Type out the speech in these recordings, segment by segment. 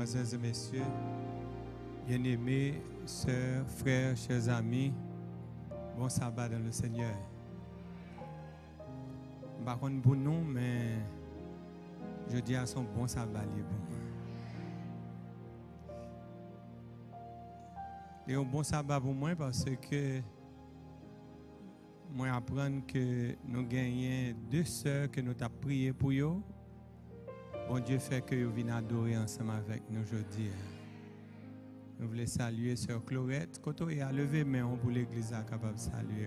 mesdemoiselles et messieurs, bien-aimés, sœurs, frères, chers amis, bon sabbat dans le Seigneur. Contre, pour nous, mais je dis à son bon sabbat, il bon. Et un bon sabbat pour moi parce que moi apprendre que nous gagnons deux sœurs que nous avons prié pour eux. Bon Dieu fait que vous venez adorer ensemble avec nous aujourd'hui. Nous voulons saluer Sœur Chlorette. Quand on a levé mais on pour l'église capable de saluer.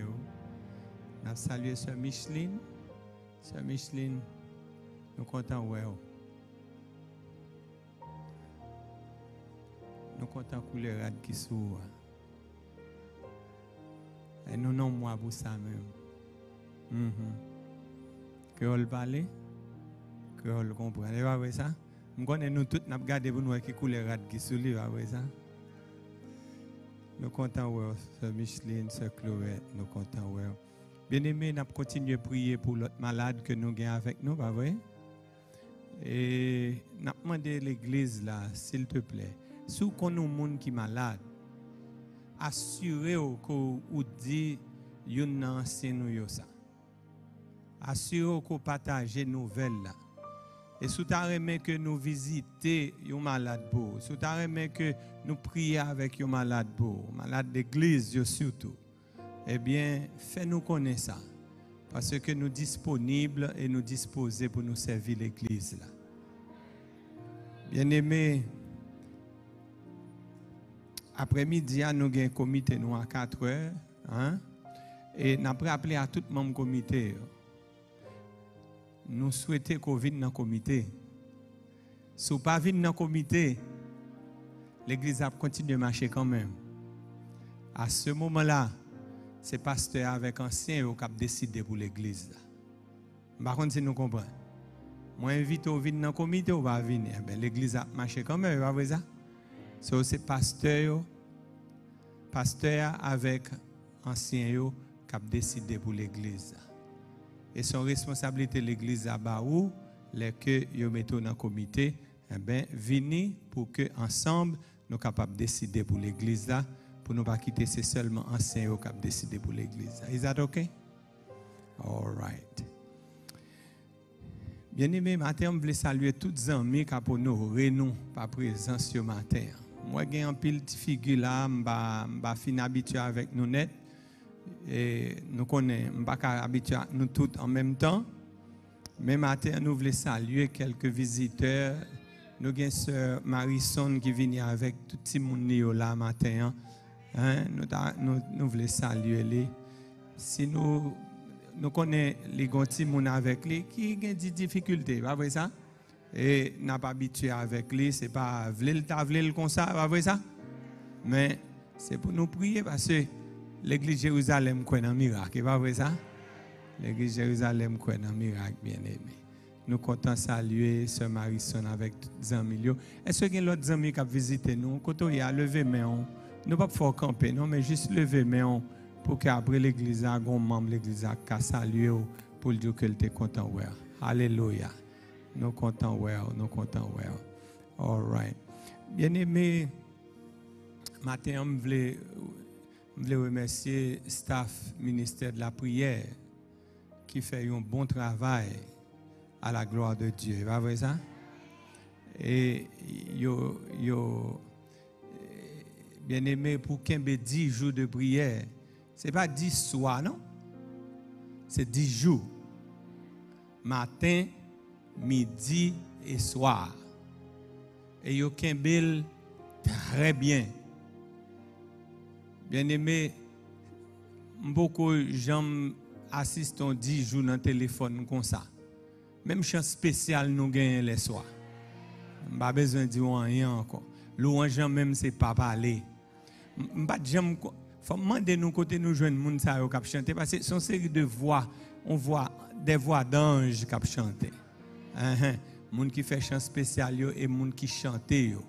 Nous avons salué Sœur Micheline. Sœur Micheline, nous comptons ouais. Nous comptons couleur qui s'ouvre. Et nous non moi pour ça même. Mm -hmm. Créole parler, créole comprendre. Vous voyez ça? Nous connaissons nous tous, nous regardons pour nous qui couleur rad qui sous vous voyez ça? Nous comptons ouais, Sœur Micheline, Sœur Chlorette, nous comptons ouais. Bien aimé, nous continuons à prier pour l'autre malade que nous avons avec nous, pas? Et nous demandé l'église là, s'il te plaît, si vous connaissez monde qui est malade, assurez-vous que vous dites c'est nous yo ça. Assurez-vous que vous partagez nouvelles là. Et si vous aimé que nous visiter yon malade beau, si vous aimé que nous prions avec yon malade beau, malade d'église surtout, eh bien, faites-nous connaître ça. Parce que nous disponibles et nous disposés pour nous servir l'église là. Bien-aimés, après-midi, nous avons un comité nous à 4 heures. Hein? Et nous avons appelé à tout le monde comité. Nous souhaitons qu'on vienne dans le comité. Si vous pas dans le comité, l'église a continué à marcher quand même. À ce moment-là, c'est pasteur avec ancien qui a décidé pour l'église. Par contre, si nous comprenons. Moi, invite au venir dans le comité va venir. L'église a marché quand même, c'est pasteur, pasteur avec ancien qui a décidé pour l'église. Et son responsabilité l'église à Baou, les que yo mettons dans le comité, eh ben venez pour que ensemble nous capables décider pour l'église là, pour ne pas quitter c'est seulement ancien qui a décidé pour l'église. Is that okay? All right. Bien-aimé, matin, je voulais saluer tous les amis qui pour nous renom par présence ce matin. Moi, j'ai un pile de figure là, je suis habitué avec nous net. Et nous connaissons, je suis habitué à nous tous en même temps. Mais matin, nous voulons saluer quelques visiteurs. Nous avons sœur Marisson qui vient avec tout le monde là matin. Hein? Nous, nous, nous voulons saluer les. Si nous, nous connaissons les gens avec lui qui ont des difficultés, pas vrai ça? et n'a pas habitué avec lui, c'est pas vle le comme ça, pas vrai ça? Mais c'est pour nous prier parce que l'église Jérusalem croit dans miracle, pas vrai ça? L'église Jérusalem croit dans miracle bien-aimé. Nous comptons saluer ce Marisson avec les amis. Est-ce qu'il y a d'autres amis qui ont visité nous? Quand on a levé main, nous pas faut camper, non, mais juste lever main pour qu'après l'église, un membre de l'église a salué pour dire qu'elle était content. Alléluia. Nous comptons well, nous comptons well. All right. Bien-aimé, matin, je voulais, remercier le staff ministère de la prière qui fait un bon travail à la gloire de Dieu. Vrai ça? Et yo, yo, bien aimé, pour ait 10 jours de prière, ce n'est pas 10 soirs, non? C'est 10 jours. Matin, midi et soir. Et yo Kimbel très bien. Bien aimé, beaucoup de gens assistent 10 jours dans le téléphone comme ça. Même chant spécial nous gagnons les soirs. Pas besoin de dire rien encore. Louange même c'est pas parler. Pas j'aime faut demander nous côté nous joindre moun ça yo cap chanter parce que son série de voix, on voit des voix d'anges cap chanter. Uh -huh. Moun qui fait chant spécial yo et moun qui chante yo.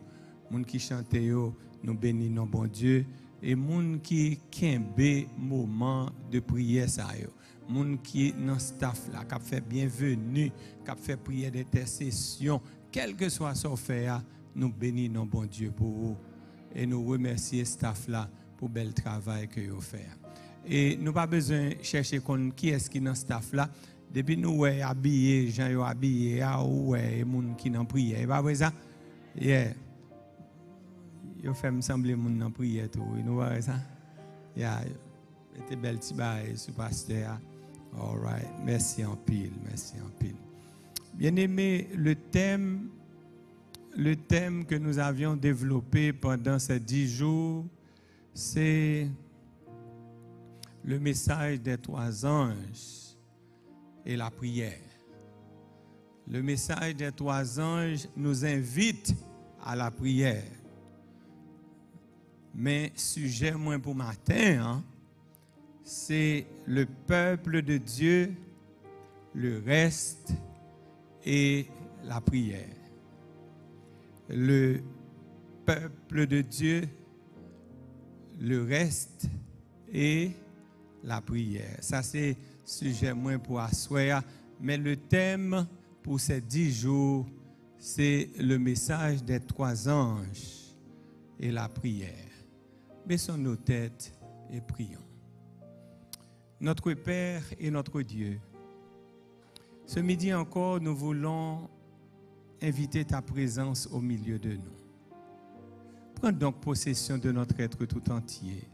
Moun qui chante yo, nous bénissons bon Dieu et moun qui kembe moment de prière ça yo. Moun qui dans staff là qui fait bienvenue, qui fait prière d'intercession, quel que soit son fait nous bénissons bon Dieu pour vous et nous remercions staff là pour bel travail que vous faites. Et nous pas besoin chercher qui est-ce qui dans staff là. Depuis nous sommes habillés, gens sont habillés, ou les gens qui n'ont prié. pas vrai ça? Yeah. Yo fait me sembler moun nan prière tout. Vous voyez ça? Yeah. C'était sur pasteur. All right. Merci en pile, merci en pile. Bien aimé, le thème le thème que nous avions développé pendant ces dix jours, c'est le message des trois anges et la prière. Le message des trois anges nous invite à la prière. Mais sujet moins pour matin, hein, c'est le peuple de Dieu, le reste et la prière le peuple de Dieu, le reste et la prière. Ça, c'est sujet moins pour asseoir. Mais le thème pour ces dix jours, c'est le message des trois anges et la prière. Baissons nos têtes et prions. Notre Père et notre Dieu, ce midi encore, nous voulons inviter ta présence au milieu de nous. Prends donc possession de notre être tout entier.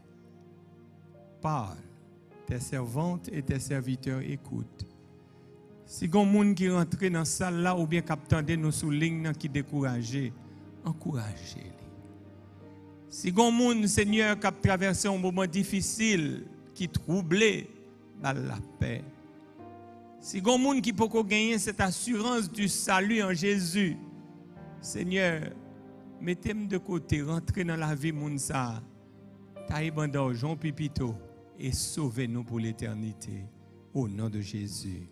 Parle. Tes servantes et tes serviteurs écoutent. Si a gens qui rentre dans la salle là ou bien qui nous sous ligne qui découragé, encouragez-les. Si a gens, Seigneur, qui traversé un moment difficile, qui troublé, la paix. Si a des gens qui peuvent gagner cette assurance du salut en Jésus, Seigneur, mettez-moi de côté, rentrez dans la vie de ça. Taïban d'argent, pipito, et sauvez-nous pour l'éternité. Au nom de Jésus.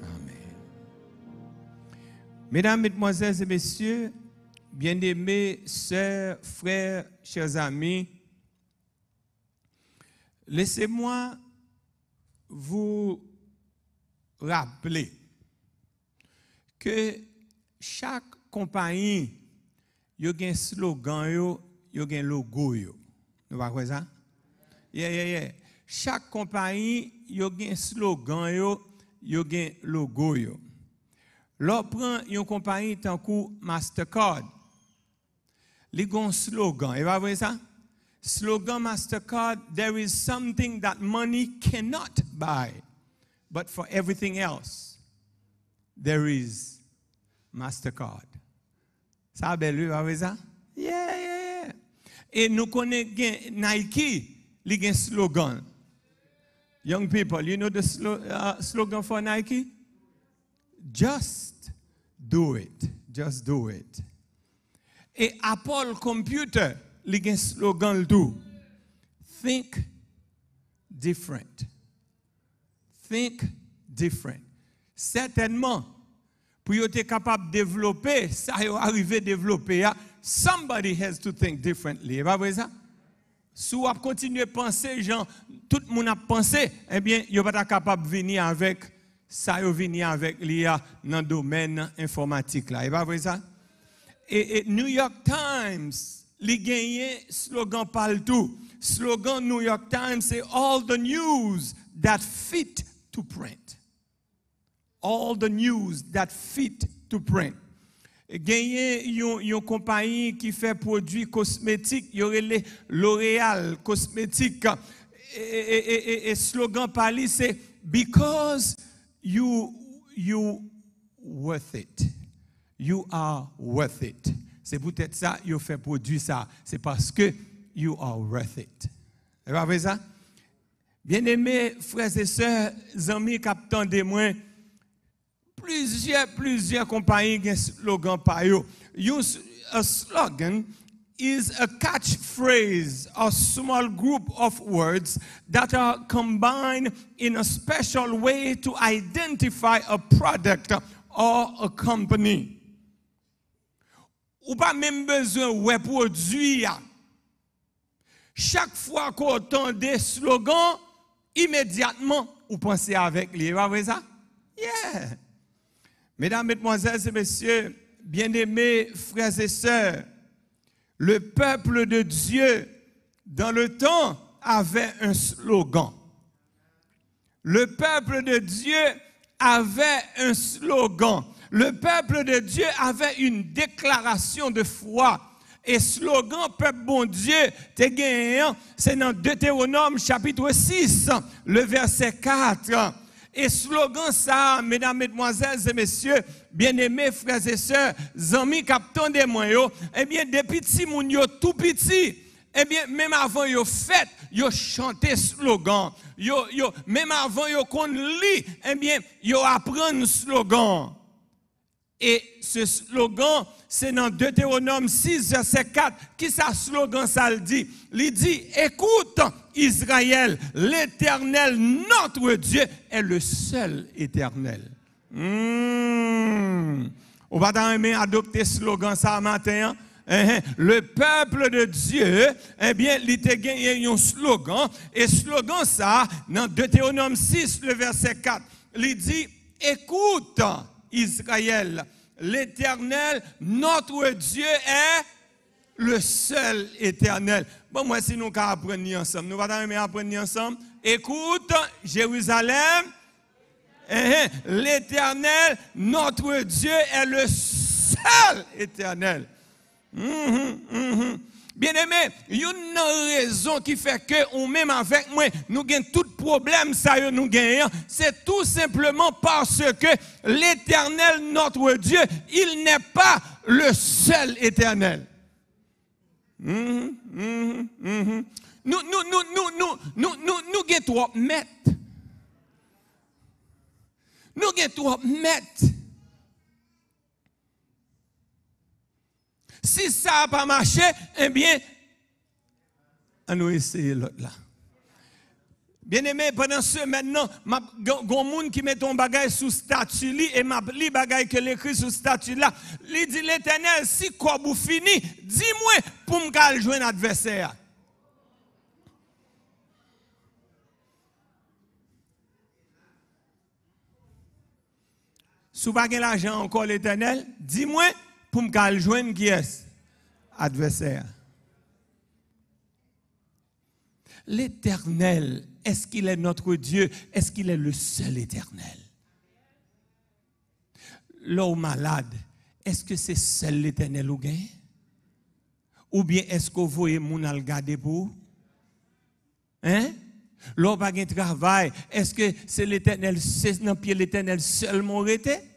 Amen. Mesdames, Mesdemoiselles et Messieurs, bien-aimés, sœurs, frères, chers amis, laissez-moi vous rappeler que chaque compagnie a un slogan, a un logo. Vous voyez ça? Yeah, yeah, yeah. Chaque compagnie a un slogan, a un logo. Là, prend une compagnie tant que Mastercard. A un slogan. Et vous voyez ça? Slogan Mastercard, there is something that money cannot buy. But for everything else, there is MasterCard. Ça a lu avec ça? Yeah, yeah, yeah. Et nous connaissons Nike, il a un slogan. Young people, you know the slo uh, slogan for Nike? Just do it. Just do it. Et Apple Computer, il a un slogan. Think different think different. Certainement, pour être capable de développer, ça arriver à développer, somebody has to think differently. Pas vrai ça? Si vous continuez à penser, tout le monde a pensé, eh bien, vous pas capable de venir avec ça, vous venir avec l'IA dans le domaine informatique. Là. Pas vrai ça? Et, New York Times, les gagnés, slogan partout. Slogan New York Times, c'est All the news that fit to print. All the news that fit to print. Gagné une compagnie qui fait produits cosmétiques, il y aurait les L'Oréal cosmétiques. Et, slogan parli c'est because you you worth it. You are worth it. C'est peut-être ça, il fait produit ça. C'est parce que you are worth it. Vous avez ça? Bien-aimés frères et sœurs, amis, captants des moins, plusieurs, plusieurs compagnies ont slogan par eux. A slogan is a catchphrase, a small group of words that are combined in a special way to identify a product or a company. Ou pas même besoin de produit. Chaque fois qu'on entend des slogans, immédiatement, vous pensez avec lui. Vous ça? Yeah. Mesdames, Mesdemoiselles et Messieurs, bien-aimés frères et sœurs, Le peuple de Dieu, dans le temps, avait un slogan. Le peuple de Dieu avait un slogan. Le peuple de Dieu avait une déclaration de foi. Et slogan peuple bon Dieu, c'est dans Deutéronome chapitre 6, le verset 4. Et slogan ça, mesdames, mesdemoiselles et messieurs, bien-aimés frères et sœurs, amis capteurs de moi, eh bien, depuis petit moun tout petit, eh bien, même avant yo fait, yo chanté slogan. Yo, yo, même avant yo kon lit, eh bien, yo apprend slogan. Et ce slogan, c'est dans Deutéronome 6, verset 4, qui ça slogan ça le dit? Il dit, écoute Israël, l'éternel, notre Dieu, est le seul éternel. Hmm. On va aimer adopter slogan ça matin. Hein? Eh, eh. Le peuple de Dieu, eh bien, il a gagné un slogan. Et slogan ça, dans Deutéronome 6, le verset 4, il dit, écoute Israël, l'éternel, notre Dieu est le seul éternel. Bon, moi, si nous apprendre ensemble, nous allons apprendre ensemble. Écoute, Jérusalem, eh, eh, l'éternel, notre Dieu est le seul éternel. Mm-hmm, mm-hmm. Bien-aimé, il y a une raison qui fait que, ou même avec moi, nous gagnons tout problème, ça nous gagnons. C'est tout simplement parce que l'éternel, notre Dieu, il n'est pas le seul éternel. Mmh, mmh, mmh. Nous, nous, nous, nous, nous, nous, nous, nous, gagnons trop mettre. Nous gagnons trop mettre. Si ça n'a pas marché, eh bien, on va essayer l'autre là. Bien aimé, pendant ce maintenant, a monde qui met ton bagage sous statut et ma li bagage que l'écrit sous statut là. Dit l'éternel, si quoi vous fini, dis-moi pour me un adversaire. N'avez pas l'argent encore l'éternel, dis-moi pour me joindre qui est adversaire. L'éternel, est-ce qu'il est notre Dieu? Est-ce qu'il est le seul éternel? L'homme malade, est-ce que c'est seul l'éternel ou bien? Ou bien est-ce que vous voyez mon al garder pour? Hein? L'homme pas travail, est-ce que c'est l'éternel, c'est dans pied l'éternel seulement été?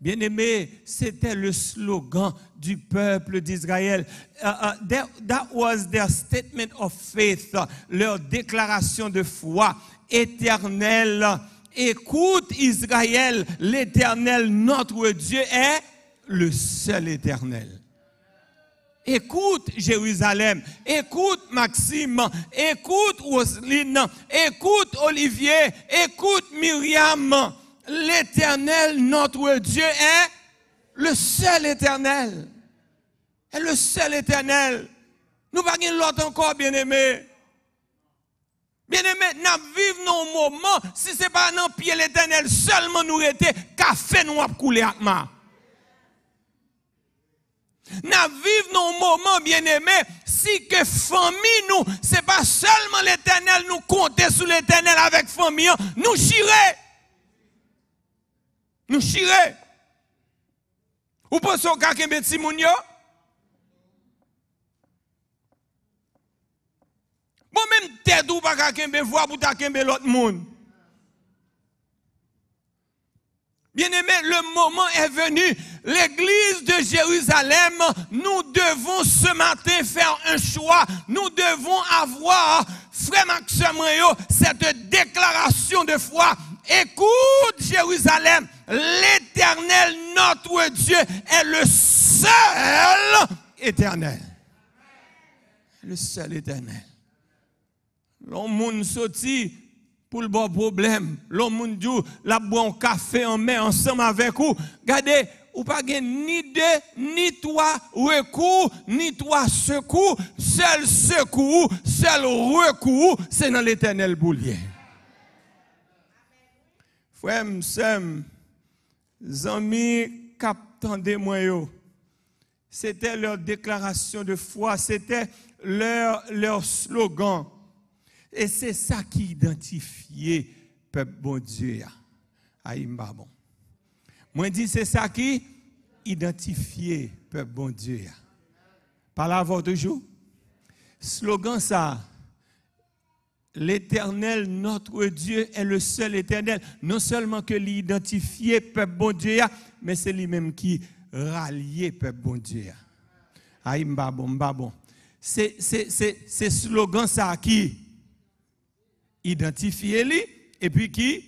Bien-aimé, c'était le slogan du peuple d'Israël. Uh, uh, that, was their statement of faith, leur déclaration de foi éternelle. Écoute Israël, l'éternel, notre Dieu est le seul éternel. Écoute Jérusalem, écoute Maxime, écoute Roselyne, écoute Olivier, écoute Myriam l'éternel, notre Dieu, est le seul éternel. Est le seul éternel. Nous pas l'autre encore, bien-aimé. Bien-aimé, nous vivons nos moments, si ce n'est pas dans pied l'éternel, seulement nous était, café nous a coulé avec moi. Nous vivons nos moments, bien-aimé, si que famille nous, ce pas seulement l'éternel, nous compter sur l'éternel avec famille, nous chirons. Nous chirer. Ou pensez au cas petit moun yo? Bon même tête ou pas kembe voir pour ta l'autre monde. Bien-aimé, le moment est venu. L'église de Jérusalem, nous devons ce matin faire un choix. Nous devons avoir, frère Maxime cette déclaration de foi. Écoute Jérusalem, l'éternel, notre Dieu, est le seul éternel. Le seul éternel. L'homme sorti pour le bon problème. L'homme dit, la bon café en main ensemble avec vous. Regardez, ou pas ni deux, ni trois recours, ni trois secours. Seul secours, seul recours, c'est dans l'éternel boulier. Frère, amis, captant de moi, c'était leur déclaration de foi, c'était leur, leur slogan. Et c'est ça qui identifiait peuple bon Dieu. Aïmba bon. Moi, dis c'est ça qui identifiait peuple bon Dieu. Par la voix toujours. Slogan ça. L'éternel, notre Dieu, est le seul éternel. Non seulement que l'identifier peuple bon Dieu, mais c'est lui-même qui rallier peuple bon Dieu. Aïe, bon, bon. C'est slogan ça qui? Identifier lui et puis qui?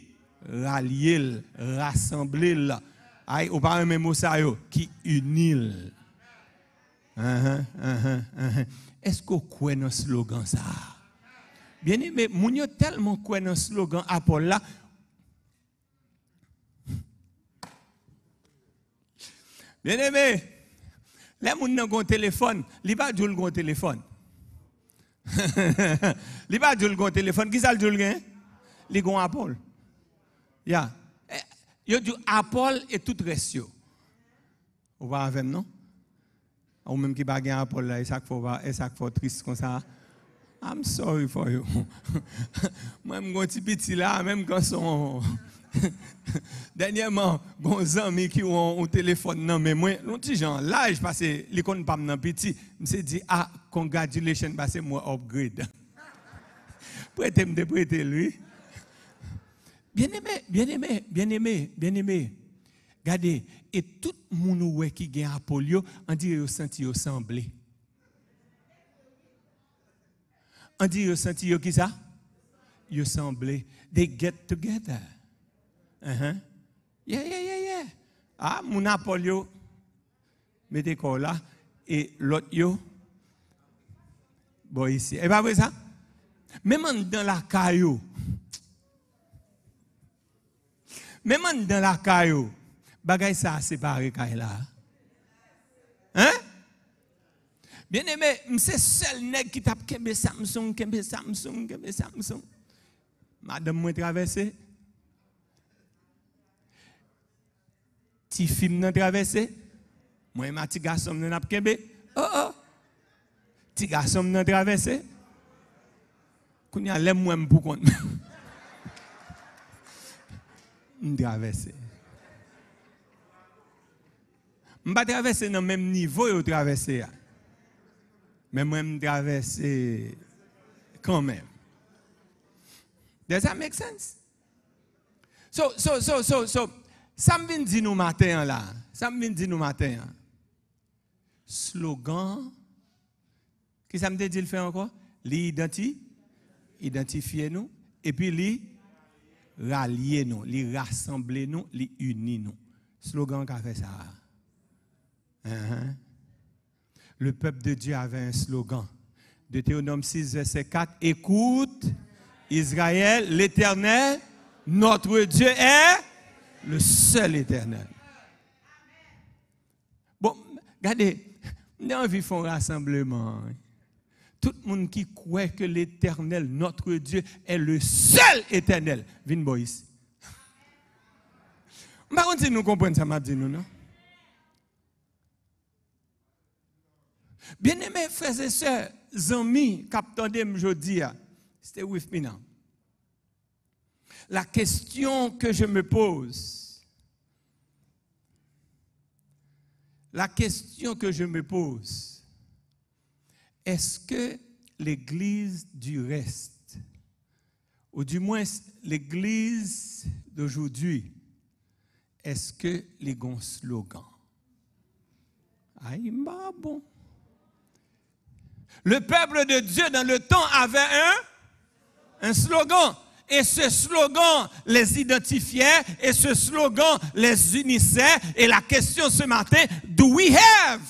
Rallier, rassembler Aïe, ou pas même mot ça qui unit. Uh-huh, uh-huh, uh-huh. Est-ce qu'on croit dans slogan ça? Bien aimé, moun yo tellement croit dans slogan Apple là, Bien aimé, les gens ont un téléphone, ils pas jouer un téléphone. Ils pas jouer un téléphone. Qui ça le joue Ils ont Apple. Ya. Yo du Apple et tout reste. Vous va avec non? Ou même qui pas un Apple là, et ça ça faut triste comme ça. I'm sorry for you. Moi, je suis un petit là, même quand son Dernièrement, des amis qui ont un téléphone, non, mais moi, non, petit gens, là, je passe, les pas dans petit, je me suis dit, ah, congratulations, que moi, upgrade. Prêtez me prêter lui. Bien aimé, bien aimé, bien aimé, bien aimé. Regardez, et tout le monde qui gagne à polio, on dit qu'il senti semblé. On dit qu'il senti qui ça? Il semblé. They get together. Uh-huh. Yeah, yeah, yeah, yeah. Ah, mon Apollio, mettez quoi là, et l'autre yo, bon ici. Et pas vrai ça? Même dans la caillou, même dans la caillou, bagay séparé caille là. Hein? Bien aimé, c'est seul nèg qui tape kembe Samsung, kembe Samsung, kembe Samsung. Madame moi traversé. Ti film nan traversé. Moi, ma petit garçon nan ap kembe. Oh oh. Ti garçon nan traversé. Kounya lem moi pour compte. M traversé. M pas traversé dans même niveau traversé. Mais moi m traversé quand même. Does that make sense? So so so so so ça me vient dire nous matin là. Ça me vient dire nous matin. Slogan. Qui ça me dit le faire encore? L'identifier identifier nous et puis li rallier nous, li rassembler nous, li unir nous. Slogan qu'a fait ça. Uh-huh. Le peuple de Dieu avait un slogan. Deutéronome 6, verset 4. Écoute, Israël, l'éternel, notre Dieu est le seul éternel. Bon, regardez, on a envie de faire un rassemblement. Tout le monde qui croit que l'éternel, notre Dieu, est le seul éternel. Vin boys. Par contre, si nous comprenons ça, nous, non? Bien-aimés frères et sœurs, amis, capitaine aujourd'hui, c'était with me now la question que je me pose, la question que je me pose, est-ce que l'Église du reste, ou du moins l'Église d'aujourd'hui, est-ce que les bons slogans? Aïe, bon. Le peuple de Dieu dans le temps avait un, un slogan. Et ce slogan les identifiait et ce slogan les unissait. Et la question ce matin, do we have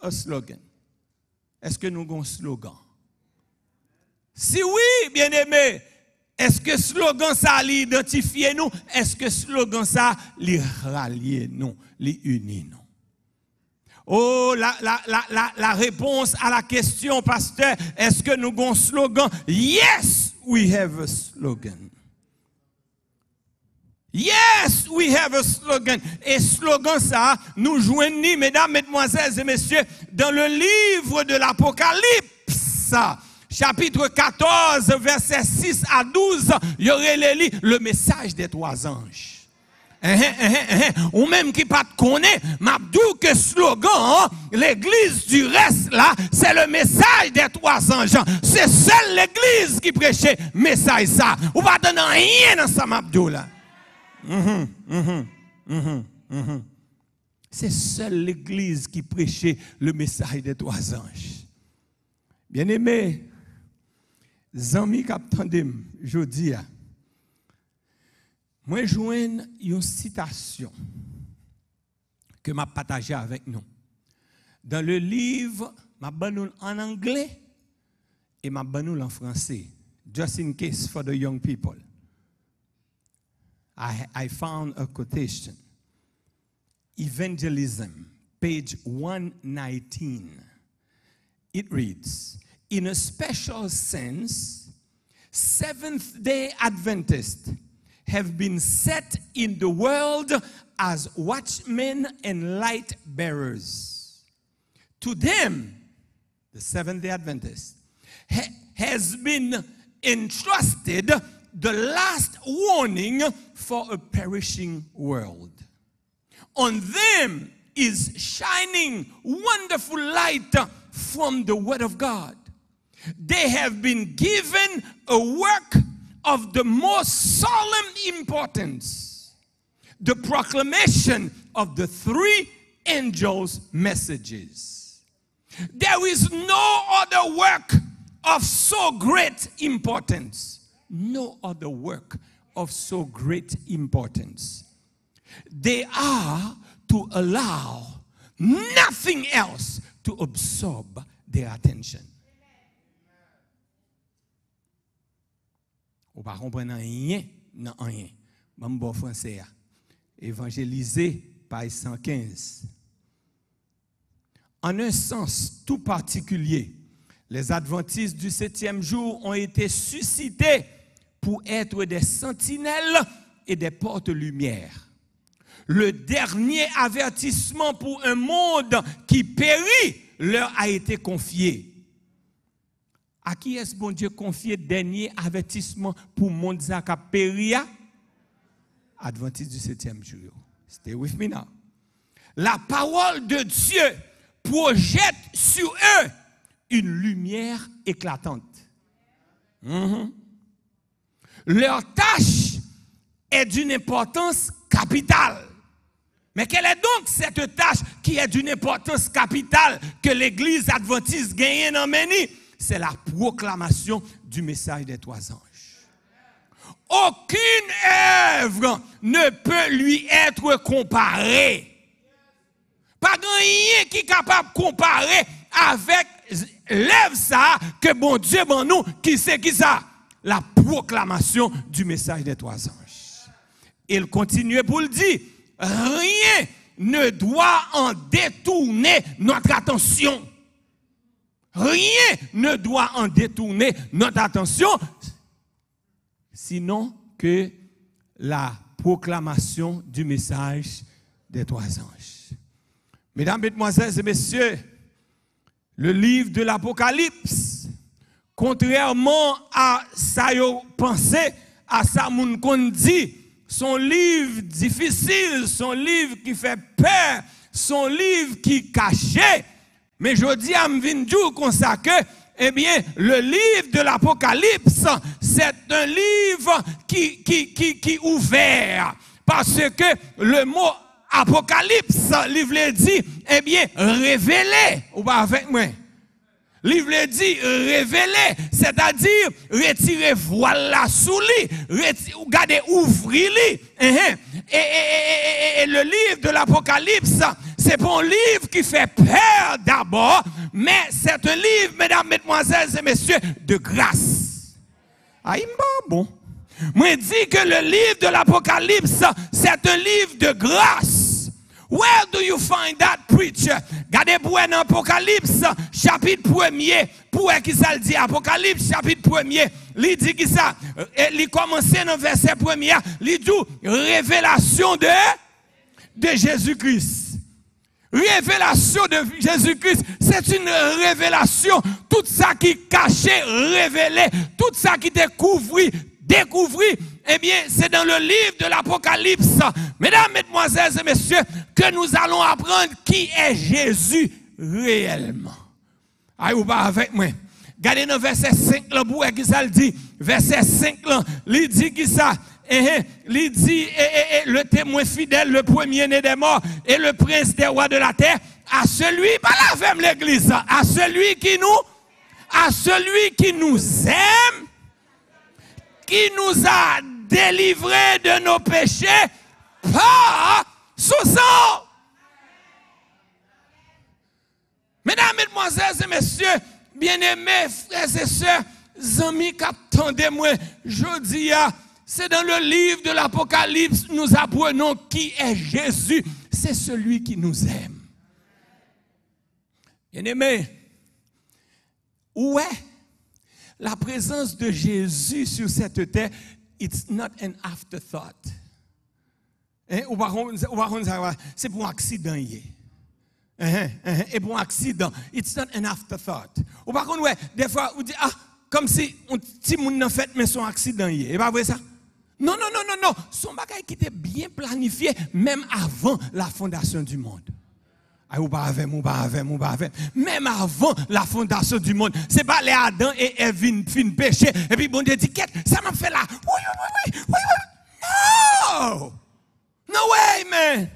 a slogan? Est-ce que nous avons un slogan? Si oui, bien aimé, est-ce que slogan ça l'identifier nous? Est-ce que slogan ça les rallier nous, les unir nous? Oh, la, la, la, la, réponse à la question, pasteur, est-ce que nous avons un slogan? Yes, we have a slogan. Yes, we have a slogan. Et slogan ça, nous joignons, mesdames, mesdemoiselles et messieurs, dans le livre de l'Apocalypse, chapitre 14, versets 6 à 12, il y aurait le, le message des trois anges. Eh, eh, eh, ou même qui pas connaît, m'abdou que slogan, hein, l'église du reste là, c'est le message des trois anges. C'est seule l'église qui prêchait message ça. Ou pas donner rien dans ça, m'abdou là. Mhm, mhm, mhm, c'est seule l'église qui prêchait le message des trois anges. Bien aimé, Zami Kaptandim, je dis, moi, je une citation que m'a partagée avec nous. Dans le livre, m'a en anglais et m'a en français. Just in case for the young people. I, I found a quotation. Evangelism, page 119. It reads, in a special sense, Seventh day Adventist have been set in the world as watchmen and light bearers. To them, the Seventh day Adventists, ha has been entrusted the last warning for a perishing world. On them is shining wonderful light from the Word of God. They have been given a work of the most solemn importance the proclamation of the three angels' messages. There is no other work of so great importance no other work of so great importance. They are to allow nothing else to absorb their attention. Ou pas comprendre rien, non rien. Français. Évangélisé, page 115. En un sens tout particulier, les adventistes du septième jour ont été suscités pour être des sentinelles et des portes-lumière. Le dernier avertissement pour un monde qui périt leur a été confié. À qui est-ce bon Dieu confié dernier avertissement pour le monde qui péri? Adventiste du septième jour. Stay with me now. La parole de Dieu projette sur eux une lumière éclatante. Mm-hmm. Leur tâche est d'une importance capitale. Mais quelle est donc cette tâche qui est d'une importance capitale que l'Église adventiste gagne en Méni C'est la proclamation du message des trois anges. Aucune œuvre ne peut lui être comparée. Pas rien qui est capable de comparer avec l'œuvre ça que bon Dieu, bon nous, qui c'est qui ça? La proclamation du message des trois anges. Il continuait pour le dire, rien ne doit en détourner notre attention. Rien ne doit en détourner notre attention, sinon que la proclamation du message des trois anges. Mesdames, Mesdemoiselles et Messieurs, le livre de l'Apocalypse Contrairement à ça yo pensé, à ça moun son livre difficile, son livre qui fait peur, son livre qui caché. Mais je dis à m'vindjou comme ça que, eh bien, le livre de l'Apocalypse, c'est un livre qui, qui, qui, ouvert. Parce que le mot Apocalypse, livre dit, eh bien, révélé. Ou pas avec moi? Livre dit révéler, c'est-à-dire retirer voile la sous lit, garder ouvrir lit. Eh, eh. Et, le livre de l'Apocalypse, c'est un livre qui fait peur d'abord, mais c'est un livre, mesdames, mesdemoiselles et messieurs, de grâce. Ah, il bon. Moi, dis que le livre de l'Apocalypse, c'est un livre de grâce. Where do you find that preacher? Gardez pour Apocalypse, chapitre 1er. Pour qui ça le dit? Apocalypse, chapitre 1er, il dit que ça, il commence dans le verset premier, il dit révélation de Jésus-Christ. Révélation de Jésus-Christ, c'est une révélation. Tout ça qui est caché, révélé, tout ça qui découvrit, découvrit, eh bien, c'est dans le livre de l'Apocalypse, mesdames, mesdemoiselles et messieurs, que nous allons apprendre qui est Jésus réellement. Aïe, ou pas avec moi. Regardez dans verset 5, là, qui ça le dit. Verset 5, là, il dit qui ça? Et, eh, eh, dit, eh, le témoin fidèle, le premier-né des morts et le prince des rois de la terre, à celui, pas la femme l'église, à celui qui nous, à celui qui nous aime, qui nous a délivrés de nos péchés par son sang. Mesdames, Mesdemoiselles et Messieurs, bien-aimés, frères et sœurs, amis, attendez-moi, je dis, c'est dans le livre de l'Apocalypse, nous apprenons qui est Jésus. C'est celui qui nous aime. Bien-aimés, où est la présence de Jésus sur cette terre? It's not an afterthought. Hein? C'est pour un accident. Uh-huh, uh-huh. Et pour un accident, it's not an afterthought. Ou par contre, des fois, on dit, ah, comme si un petit monde en fait, mais son accident. Et pas vrai ça? Non, non, non, non, non. Son bagage qui était bien planifié, même avant la fondation du monde. Ah, ou pas avec, ou pas avec, ou pas avec. Même avant la fondation du monde. C'est pas les Adam et Ève fin péché. Et puis bon Dieu ça m'a fait là? Oui, oui, oui, oui, oui. Non! No way!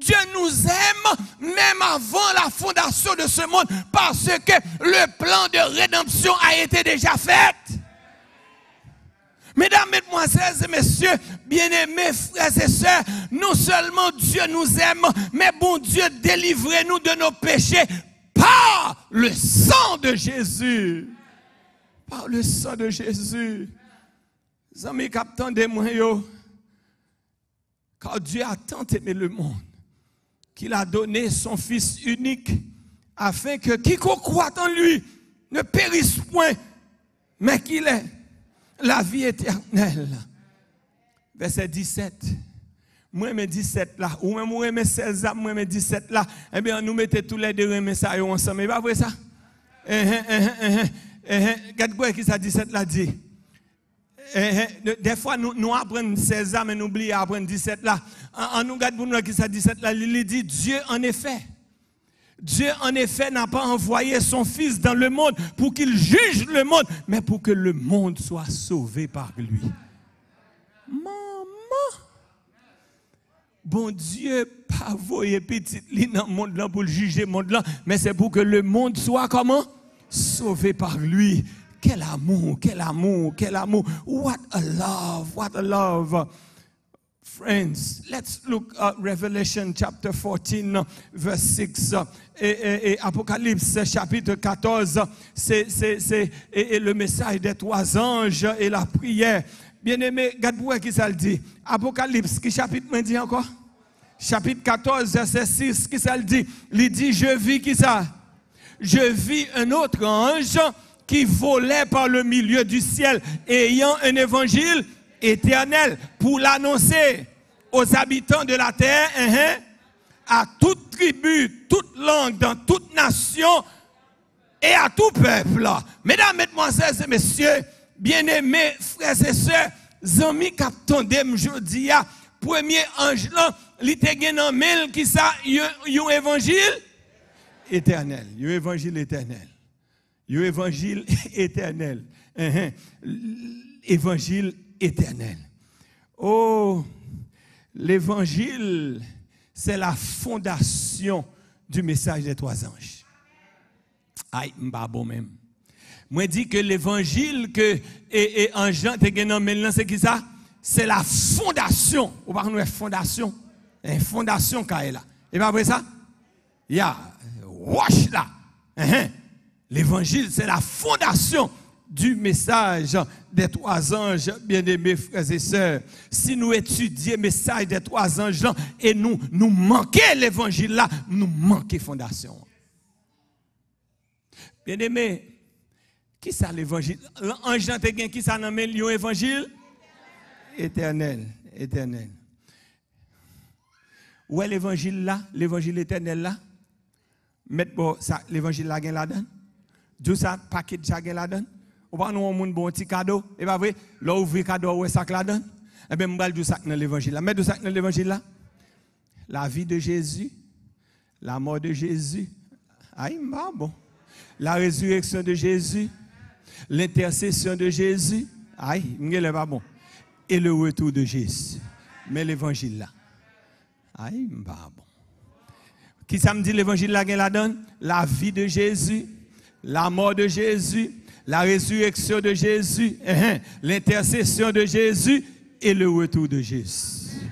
Dieu nous aime même avant la fondation de ce monde parce que le plan de rédemption a été déjà fait. Mesdames, Mesdemoiselles et Messieurs, bien-aimés frères et sœurs, non seulement Dieu nous aime, mais bon Dieu, délivrez-nous de nos péchés par le sang de Jésus. Par le sang de Jésus. Amis, de moi, car Dieu a tant aimé le monde qu'il a donné son Fils unique afin que quiconque croit en lui ne périsse point, mais qu'il ait la vie éternelle. Verset 17. Moi, je 17 là. Ou même moi, je 16 là. Moi, je 17 là. Eh bien, nous mettons tous les deux mais ça ensemble. pas vrai ça? Eh, eh, eh, Regarde quoi qui ça 17 là dit? Des fois, nous, nous apprenons 16 ans, mais nous oublions d'apprendre 17 là. En nous regarde pour nous qui ça 17 là, il dit Dieu en effet. Dieu en effet n'a pas envoyé son Fils dans le monde pour qu'il juge le monde, mais pour que le monde soit sauvé par lui. Maman, bon Dieu, pas voyer petit lit dans le monde là pour juger le monde là, mais c'est pour que le monde soit comment? Sauvé par lui. Quel amour, quel amour, quel amour. What a love, what a love. Friends, let's look at Revelation chapter 14, verse 6. Et, Apocalypse chapitre 14, c'est le message des trois anges et la prière. Bien-aimé, regarde qui ça le dit? Apocalypse, qui chapitre me dit encore? Chapitre 14, verset 6, qui ça le dit? Il dit, je vis qui ça? Je vis un autre ange qui volait par le milieu du ciel, ayant un évangile éternel pour l'annoncer aux habitants de la terre, hein, hein, à toute tribu, toute langue, dans toute nation et à tout peuple. Mesdames, Mesdemoiselles et Messieurs, bien-aimés frères et sœurs, amis captondem dis, premier ange là, il était qui ça, un évangile? Éternel, un évangile éternel. Un évangile éternel. Hein, évangile éternel. Oh, l'évangile, c'est la fondation du message des trois anges. Aïe, bon même. Moi, dis que l'évangile que et, en Jean, c'est qui ça? C'est la fondation. Ou par nous, fondation. Une fondation quand là. Et vrai ça? Il y a, wash là. L'évangile, c'est la fondation du message des trois anges, bien-aimés frères et sœurs. Si nous étudions le message des trois anges et nous, nous manquons l'évangile là, nous manquons fondation. Bien-aimés, Qui ça l'évangile? Ange te gen qui ça nomme l'évangile Éternel, éternel. Où est l'évangile là? L'évangile éternel là? Mettre l'évangile là donne? Tout ça paquet donne? Ou pas nous un bon petit cadeau, et pas vrai? Là ouvrir cadeau ouais la donne. Eh bien, je vais ça dans l'évangile là. Mettez ça dans l'évangile là. La vie de Jésus, la mort de Jésus. Aïe, bon. La résurrection de Jésus, l'intercession de Jésus. Aïe, m'gele pas bon. Et le retour de Jésus. Mais l'évangile là. Aïe, bon. Qui ça me dit l'évangile là, la donne? La vie de Jésus, la mort de Jésus, la résurrection de Jésus, eh, eh, l'intercession de Jésus et le retour de Jésus.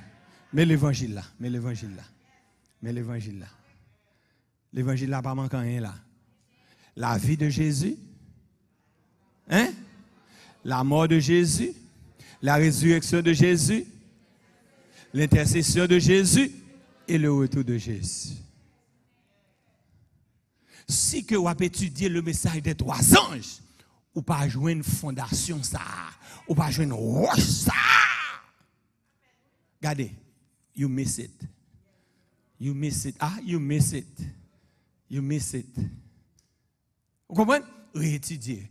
Mais l'évangile là, mais l'évangile là, mais l'évangile là. L'évangile là, pas manquant rien là. La vie de Jésus, hein? La mort de Jésus, la résurrection de Jésus, l'intercession de Jésus et le retour de Jésus. Si que vous avez étudié le message des trois anges, ou pas jouer une fondation ça, ou pas jouer une roche ça. Regardez, you miss it. You miss it. Ah, you miss it. You miss it. Vous comprenez? Réétudier.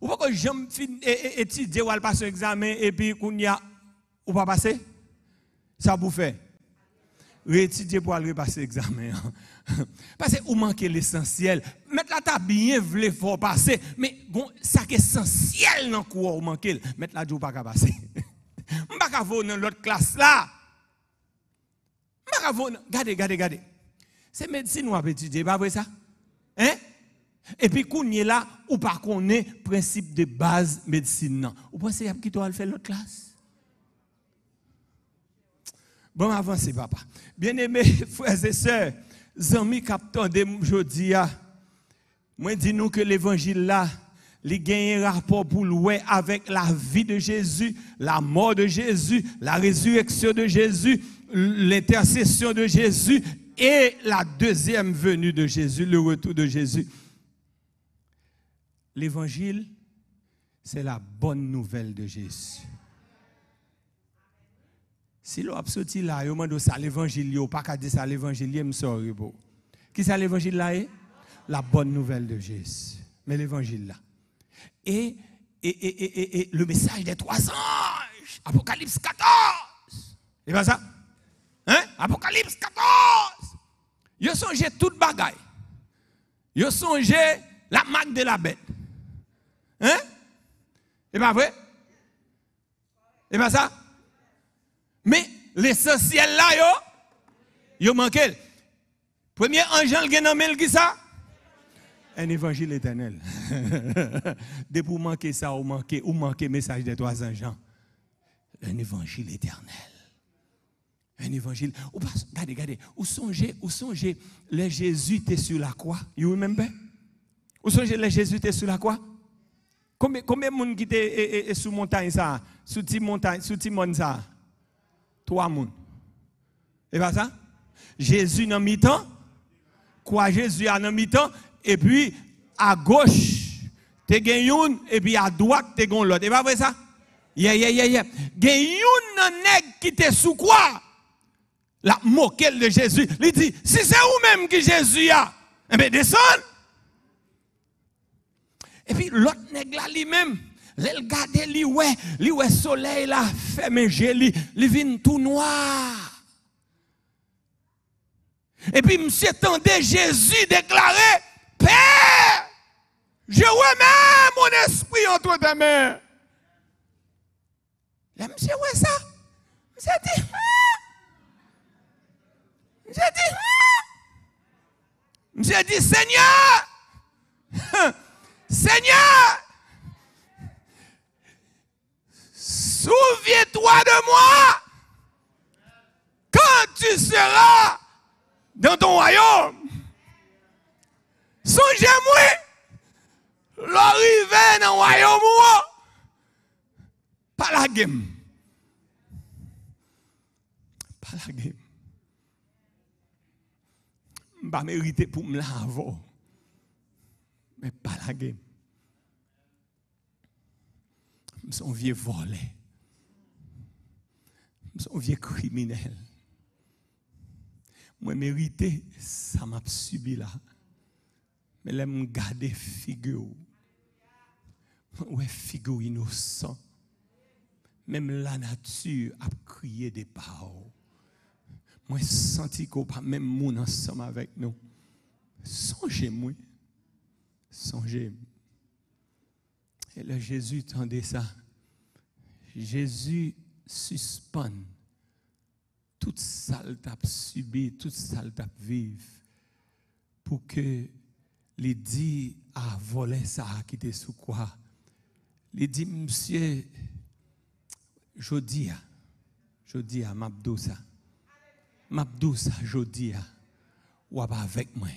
Ou pas que j'aime étudier ou passer un examen et puis qu'on y a, ou pas passer? Ça vous fait? Réétudier pour aller passer l'examen. Parce que vous manquez l'essentiel. Mettre la table bien, faut passer. Mais bon, ça qui est essentiel dans le cours, vous manquez. Mettre la joue pas passer. Je pas dans l'autre classe là. Je pas Regardez, regardez, regardez. C'est médecine ou étudier, pas vrai ça? Hein? Et puis, quand on est là, ou pas qu'on est principe de base médecine. Non. Vous pensez qu'il doit faire l'autre classe? Bon, avancez, papa. Bien-aimés, frères et sœurs, amis capteurs de aujourd'hui, moi dis nous que l'évangile là, il gagne un rapport pour louer avec la vie de Jésus, la mort de Jésus, la résurrection de Jésus, l'intercession de Jésus et la deuxième venue de Jésus, le retour de Jésus. L'évangile, c'est la bonne nouvelle de Jésus. Si l'on a sorti là, on demande ça l'évangile, pas qu'à dire ça l'évangile, me sorry Qui ça l'évangile là La bonne nouvelle de Jésus. Mais l'évangile là. Et, et, et, et, le message des trois anges. Apocalypse 14. C'est pas ça? Hein? Apocalypse 14. Ils songé toute bagaille. Ils songé la marque de la bête. Hein? C'est pas vrai? C'est pas ça? Mais l'essentiel là, yo, yo manqué. Premier ange qui nommé qui ça? Un évangile éternel. De pour manquer ça, ou manquer, ou manquer message des trois anges. Un évangile éternel. Un évangile. Ou regardez, regardez. Ou songez, ou songez, le Jésus était sur la croix. You remember? Ou songez, le Jésus était sur la croix? Combien, combien de monde qui était sous montagne ça? Sous montagne, sous monde ça? Trois monde. Et pas ça? Jésus dans mi-temps, quoi Jésus dans mi-temps, et puis à gauche, tu une, et puis à droite, tu as l'autre. Et pas vrai ça? Yeah, yeah, yeah, yeah. une nègre qui était sous quoi? La moquelle de Jésus. Il dit, si c'est vous-même que Jésus a, eh bien, descend. Et puis l'autre nègre là lui-même, L'elle garde li ouais, li soleil là, fait manger li, li vin tout noir. Et puis monsieur tendait Jésus déclarer, Père, je remets mon esprit entre tes mains. Là, monsieur, ouais ça. Monsieur dit, ah. Monsieur dit, ah. Monsieur dit, Seigneur, Seigneur, Souviens-toi de moi quand tu seras dans ton royaume. Songez-moi, l'arrivée dans le royaume, pas la game. Pas la game. Je pas mériter pour me laver. Mais pas la game. son vieux volé. Son vieux criminel. Moi, mérité, ça m'a subi là. Mais là, me garder figure. Ouais, figure innocent. Même la nature a crié des paroles. Moi, senti qu'on pas même mon ensemble avec nous. Songez-moi. Songez. Et là, Jésus tendait ça. Jésus suspend toute salle tape subi, toute salle tape vive, pour que à voler ça qui était sous quoi. Les dit, monsieur, je dis, je dis à Mabdou ça. Mabdou moi.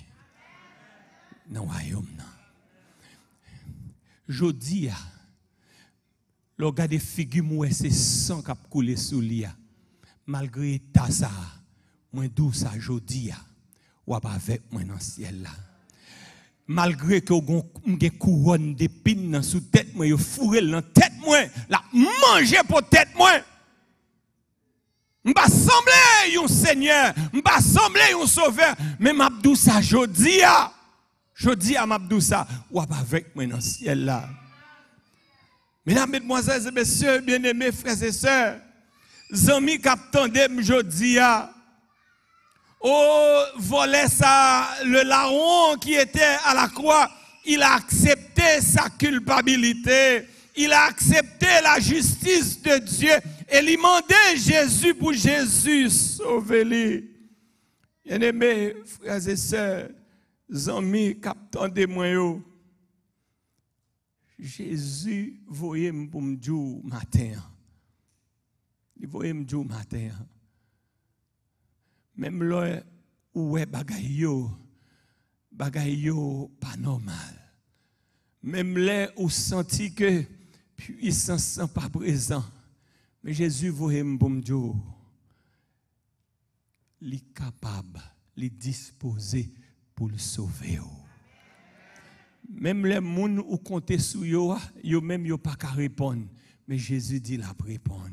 Dans le royaume. Je dis, le regard des figures, c'est sang qui a coulé sous l'IA malgré ta ça, moi d'où ça jodi ou avec moi dans le ciel là. Malgré que avez couronne d'épines sous tête moi, fourré dans tête moi, la manger pour tête moi. M'pa semblé un Seigneur, m'pa semblé un sauveur, mais m'abdou ça jodi. Jodi a m'abdou ça ou avec moi dans le ciel là. Mesdames, Mesdemoiselles et Messieurs, bien-aimés frères et sœurs, Zami kaptandem jodi a. Oh, volait ça, le larron qui était à la croix, il a accepté sa culpabilité. Il a accepté la justice de Dieu. Et il demandait Jésus pour Jésus sauver Bien-aimés, frères et sœurs, amis, captandez moi Jésus voyait pour me matin. Il voyait me dire matin. Même là où est bagay yo, bagay yo pas normal. Même là où senti que puissance n'est pas présent. Mais Jésus voyait me dire, il est capable, il est disposé pour le sauver. Même les gens qui comptent sur eux, même yo pas qu'à répondre. Mais Jésus dit la répondre.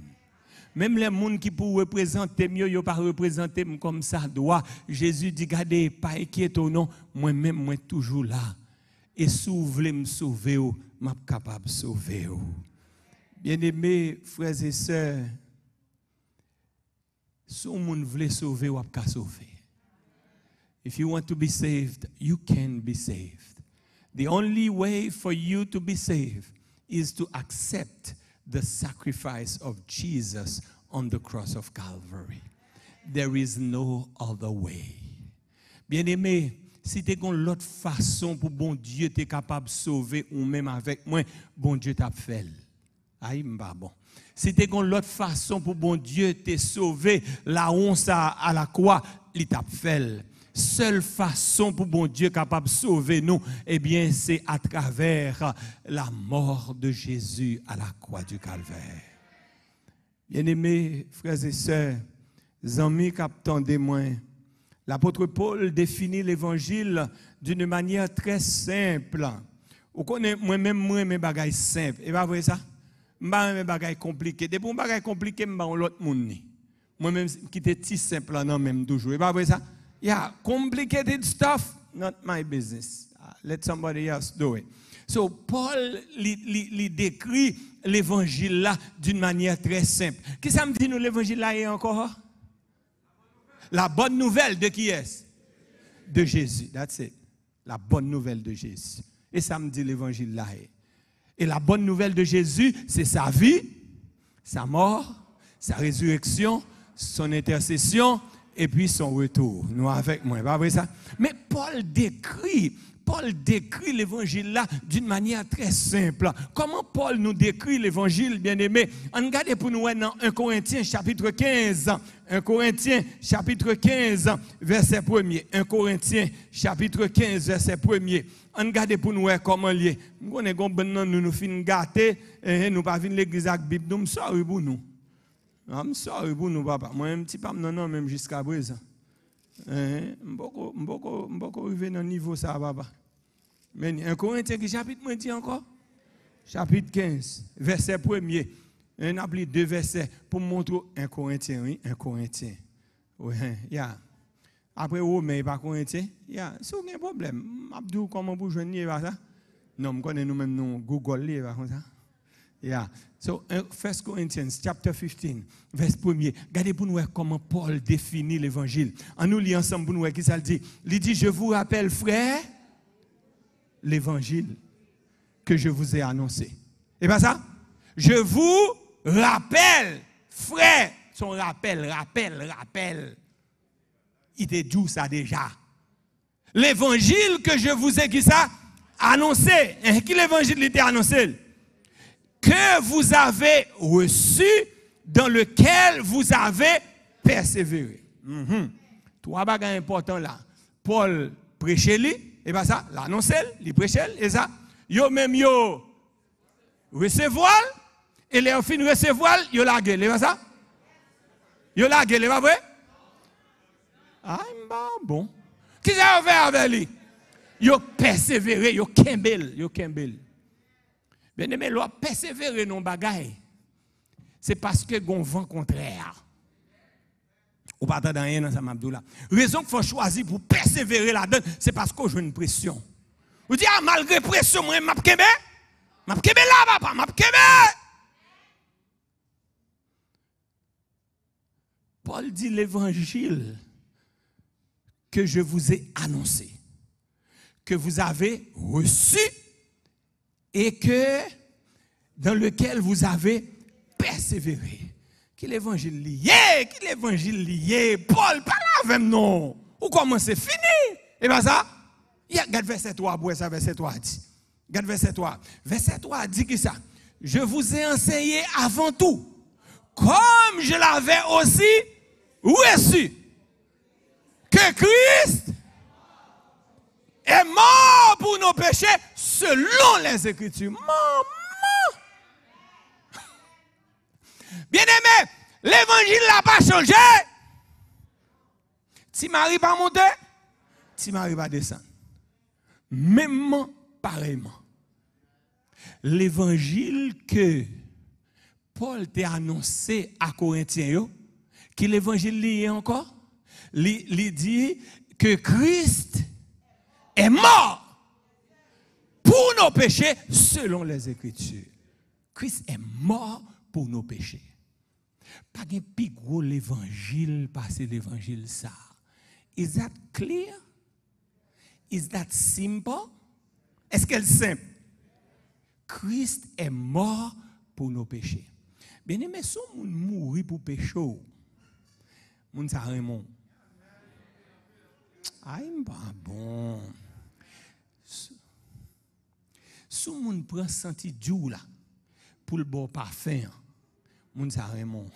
Même les gens qui pour représenter mieux, ils pas représenter comme ça doit. Jésus dit, gardez, pas inquiète non, moi-même, moi toujours là. Et si vous voulez me sauver, je suis capable de sauver. Bien-aimés, frères et sœurs, si vous voulez sauver, vous pouvez sauver. If you want to be saved, you can be saved. The only way for you to be saved is to accept the sacrifice of Jesus on the cross of Calvary. There is no other way. Bien-aimé, si tu as l'autre façon pour bon Dieu t'es capable de sauver ou même avec moi, bon Dieu t'a fait. Aïe, bon. Si tu as l'autre façon pour bon Dieu t'es sauvé, la honte à la croix, il t'a fait seule façon pour bon Dieu capable de sauver nous, eh bien, c'est à travers la mort de Jésus à la croix du Calvaire. Bien-aimés frères et sœurs, amis captants témoins, l'apôtre Paul définit l'évangile d'une manière très simple. Vous connaissez moi-même, moi, mes bagages simples. Et pas vrai ça? Pas mes bagages compliqués. Des bons bagages compliqués, je l'autre monde. Moi-même, qui était si simple, non, même toujours. Et pas vrai ça? Yeah, complicated stuff, not my business. Uh, let somebody else do it. So, Paul lui décrit l'évangile là d'une manière très simple. Que ça me dit nous l'évangile là est encore? La bonne nouvelle de qui est-ce? De Jésus. That's it. La bonne nouvelle de Jésus. Et ça me dit l'évangile là est. Et la bonne nouvelle de Jésus, c'est sa vie, sa mort, sa résurrection, son intercession et puis son retour. Nous avec moi, pas vrai ça? Mais Paul décrit, Paul décrit l'évangile là d'une manière très simple. Comment Paul nous décrit l'évangile, bien aimé? On regarde pour nous dans 1 Corinthiens chapitre 15. 1 Corinthiens chapitre 15, verset 1er. 1 Corinthiens chapitre 15, verset 1er. On regarde pour nous comment lié. Nous nous nous fin gâter et nous pas venir l'église avec Bible, nous sommes nous. I'm sorry pour nous, papa. Moi, un petit pas non, non, même jusqu'à présent. Je ne peux pas arriver dans le niveau ça, papa. Mais un Corinthien qui chapitre, moi, dit encore? Chapitre 15, verset 1er. On a deux versets pour montrer un Corinthien, oui, un Corinthien. Oui, yeah. Après, Romain, pas Corinthien? Yeah. C'est aucun problème. Abdou, comment vous joignez ça? Non, je connais nous-mêmes, nous, Google, comme ça. Yeah. So, 1 Corinthians chapter 15, verset 1er. Regardez pour nous comment Paul définit l'évangile. En nous lisant ensemble pour nous qui dit? Il dit, je vous rappelle, frère, l'évangile que je vous ai annoncé. Et pas ça? Je vous rappelle, frère. Son rappel, rappel, rappel. Il était doux ça déjà. L'évangile que je vous ai qui ça? Annoncé. Et qui l'évangile était annoncé? Que vous avez reçu, dans lequel vous avez persévéré. Mm Trois bagages importants là. Paul prêchait lui, et bien ça, l'annonçait, il prêchait, et ça, yo même yo recevoir, et les fin recevoir, yo la gueule, et bien ça? Yo la gueule, pas vrai? Ah, bon. Qui ça fait avec lui? Yo persévéré, yo kembel, yo kembel. Bien aimé, l'on persévérer dans bagaille. C'est parce que gon vent contraire. Ou pas dans rien dans ça La Raison qu'il faut choisir pour persévérer là-dedans, c'est parce qu'on joue une pression. Vous dites, ah, malgré pression, moi, m'a kebe, m'a kebe là, papa, m'a kebe. Paul dit l'évangile que je vous ai annoncé, que vous avez reçu et que dans lequel vous avez persévéré. Qui l'évangile lié, qui l'évangile lié, Paul, pas là avec non. Ou comment c'est fini? Et bien ça, regarde verset 3, ça verset 3 dit. Regarde verset 3. Verset 3 dit que ça? Je vous ai enseigné avant tout, comme je l'avais aussi reçu, que Christ est mort pour nos péchés selon les Écritures. Maman! Bien aimé, l'évangile n'a pas changé. Si Marie pas monter, si Marie va descendre. Même pareillement. L'évangile que Paul t'a annoncé à Corinthiens, qui l'évangile lié encore, il dit que Christ est mort pour nos péchés selon les Écritures. Christ est mort pour nos péchés. Pas de plus gros l'évangile passer l'évangile ça. Is that clear? Is that simple? Est-ce qu'elle est simple? Christ est mort pour nos péchés. Bien aimé, si on mourit pour péché, on Raymond. Ah, pas bon. Si on prend senti Dieu là pour le bon parfum, moun sa Raymond.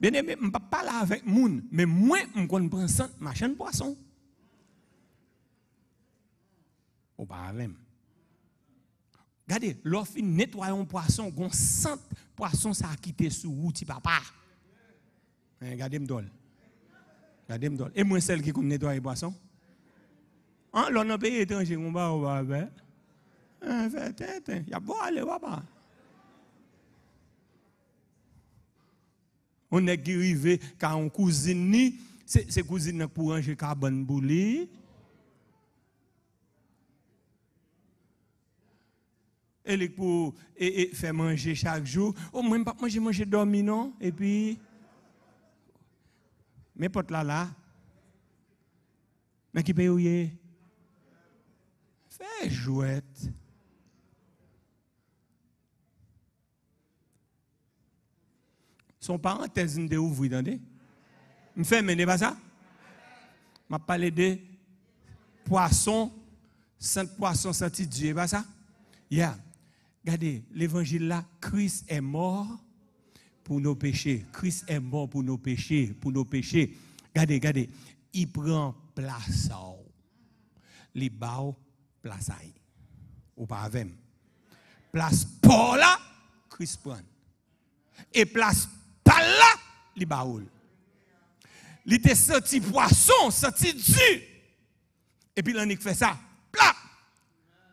Bien aimé, je ne pas parler avec moun, mais moi, je connais prendre sant machin poisson. Ou pas avec. Regardez, lorsqu'on nettoie un poisson, on sent poisson ça a quitté sous route papa. Regardez m'dol. Regardez m'dol. Et moi celle qui connaît nettoyer poisson? Hein, l'on a pays étranger, on va on va faire. Hein, fait il y a beau aller papa. On est arrivé quand on cousine ni c'est cousine pour ranger carbone bouli. Elle pour et, et faire manger chaque jour. Au moins pas manger manger non? Et puis mais potes là là. Mais qui paye Fais jouette? Son parenthèse de ouvrir, entendez? Je fais mener pas ça? Je parlé de poisson, saint poisson, saint Dieu, pas? Yeah. Regardez, l'évangile là, Christ est mort pour nos péchés. Christ est mort pour nos péchés, pour nos péchés. Regardez, regardez, il prend place. Il bat place. Ou pas avec. Place pour là, Christ. Et place par là, li baoul. Il était senti poisson, senti Dieu. Et puis l'anique fait ça. Pla.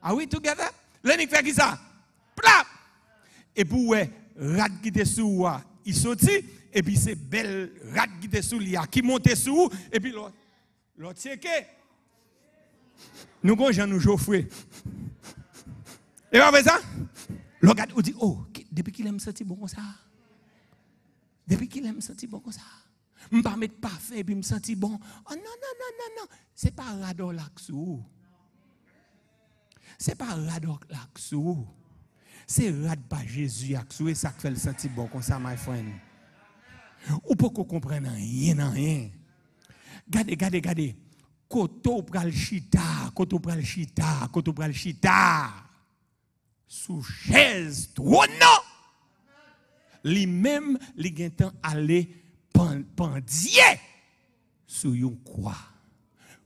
Are we together? Lenny fait qui ça? Plap! Et pour ouais, rat qui était sous il sorti et puis c'est belle rat qui était sous qui montait sous et puis l'autre l'autre c'est nous avons nous Geoffrey. Et après ça, le gars dit oh, depuis qu'il aime senti bon comme ça. Depuis qu'il aime senti bon comme ça. Je ne pas mettre parfait et puis me sentir bon. Oh non, non, non, non, non. Ce n'est pas rador laxou. Ce n'est pas rador laxou. C'est rad pas Jésus laxou et ça fait le sentir bon comme ça, my friend. Ou pas qu'on comprenne rien, rien. Regardez, regardez, regardez. Koto pral chita, koto pral chita, koto pral chita. Sous chaise, trône. Lui-même, li gen temps aller pendier sur une croix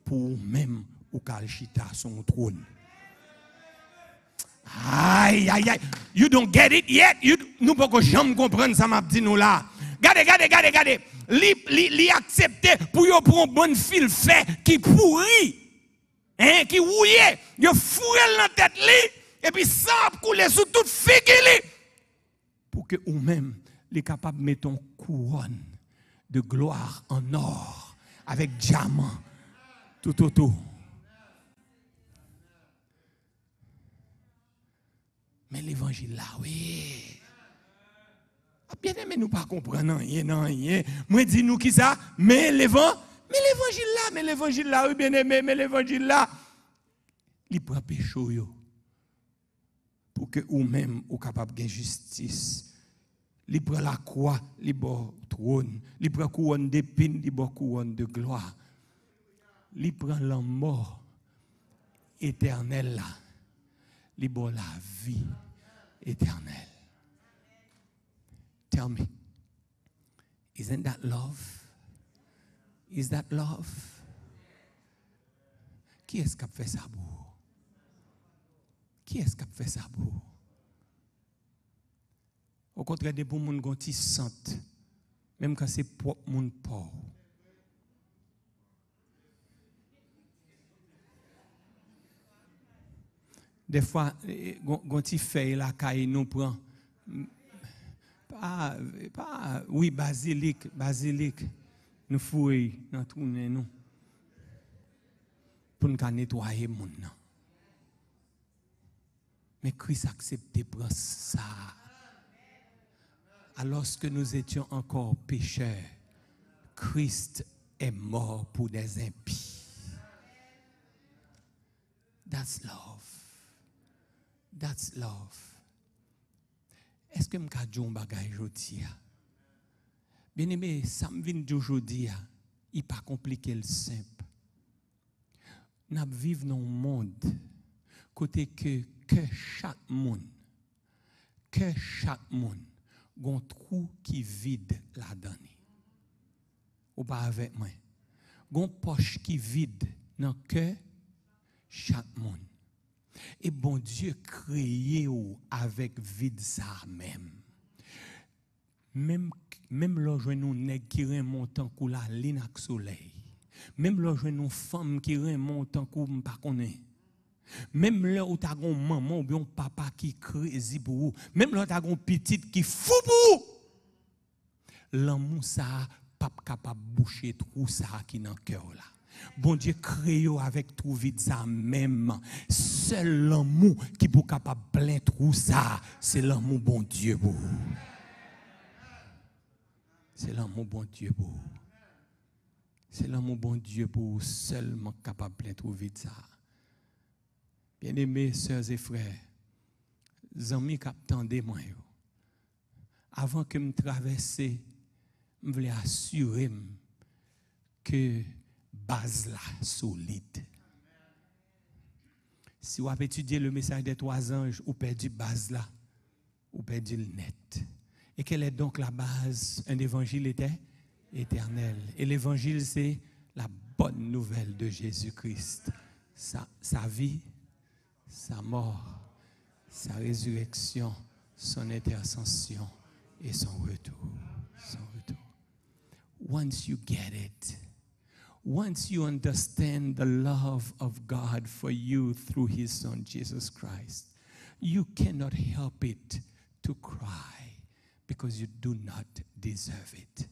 pour même ou chita son trône. Aïe, aïe, aïe. You don't get it yet. You, nous ne pouvons jamais comprendre ça, m'a dit nous regardez, regardez. Li, li, li accepter pour y prendre un bon fil fait qui pourrit. Hein, qui rouillé. Yo fourré dans la tête li. Et puis ça couler sous toute figue Pour que ou même, les capables mettre une couronne de gloire en or avec diamant tout autour. Mais l'évangile là, oui. Ah, bien aimé, nous pas comprendre rien, non, rien. Moi, dis nous qui ça? Mais l'évangile, mais l'évangile là, mais l'évangile là, oui, bien aimé, mais l'évangile là, il prend péché, pour que ou même, ou capable de justice il prend la croix, il prend trône, il prend couronne d'épines, il prend couronne de gloire. Il prend la mort éternelle là. Il prend la vie éternelle. Tell me, isn't that love? Is that love? Qui est-ce qui a fait ça pour Qui est-ce qui a fait ça pour au contraire, des pour moun gonti sente, même quand c'est propre moun pauvre. Des fois, gonti fait la caille nous prend pas, pas, oui, basilic, basilic, nous fouillons dans tout nous pour nous nettoyer moun. Mais Christ accepte de prendre ça alors que nous étions encore pécheurs, Christ est mort pour des impies. That's love. That's love. Est-ce que je peux dire un bagage aujourd'hui? Bien aimé, ça me vient d'aujourd'hui. Il n'est pas compliqué, le simple. Nous vivons dans un monde côté que, que chaque monde, que chaque monde un trou qui vide la donne. Ou pas avec moi. Gon poche qui vide dans que chaque monde. Et bon Dieu créé avec vide ça même. Même même là nous nèg qui remontent kou la ligne soleil. Même là nous femme qui remontent kou pas connaît. Même là où tu as une maman ou bien un papa qui crazy pour vous. Même là où tu as une petite qui fou pour L'amour ça, pas capable boucher tout ça qui dans le cœur là. Bon Dieu crée avec tout vide même. Seul l'amour qui peut capable plein tout ça, c'est l'amour bon Dieu pour C'est l'amour bon Dieu pour C'est l'amour bon Dieu pour seulement capable plein tout vide ça. Bien-aimés, sœurs et frères, amis qui attendent moi, avant que je traverse, je voulais assurer que base là solide. Si vous avez étudié le message des trois anges, vous perdez base là, vous perdez le net. Et quelle est donc la base? Un évangile était éternel. Et l'évangile, c'est la bonne nouvelle de Jésus-Christ. Sa, sa vie, sa mort, sa résurrection, son intercession et son retour. Son retour. Once you get it, once you understand the love of God for you through His Son Jesus Christ, you cannot help it to cry because you do not deserve it.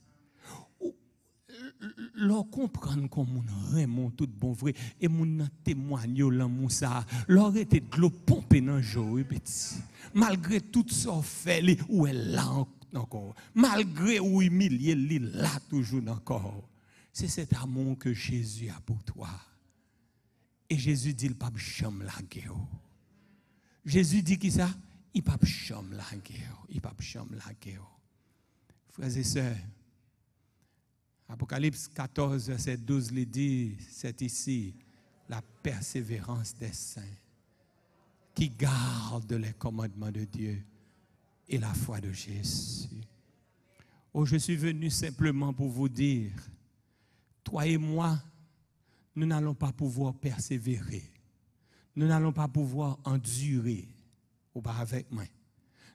Leur comprendre comme mon Raymond tout bon vrai et mon témoigne l'amour ça leur était de l'eau pompée dans jour petit malgré tout ça fait li, ou elle là encore. Malgré ou humilié li là toujours encore c'est cet amour que Jésus a pour toi et Jésus dit le pape cham la guerre Jésus dit qui ça? Il pape cham la guerre il pape cham la guerre frères et sœurs Apocalypse 14, verset 12 le dit, c'est ici la persévérance des saints qui gardent les commandements de Dieu et la foi de Jésus. Oh, je suis venu simplement pour vous dire, toi et moi, nous n'allons pas pouvoir persévérer. Nous n'allons pas pouvoir endurer. Ou pas avec moi.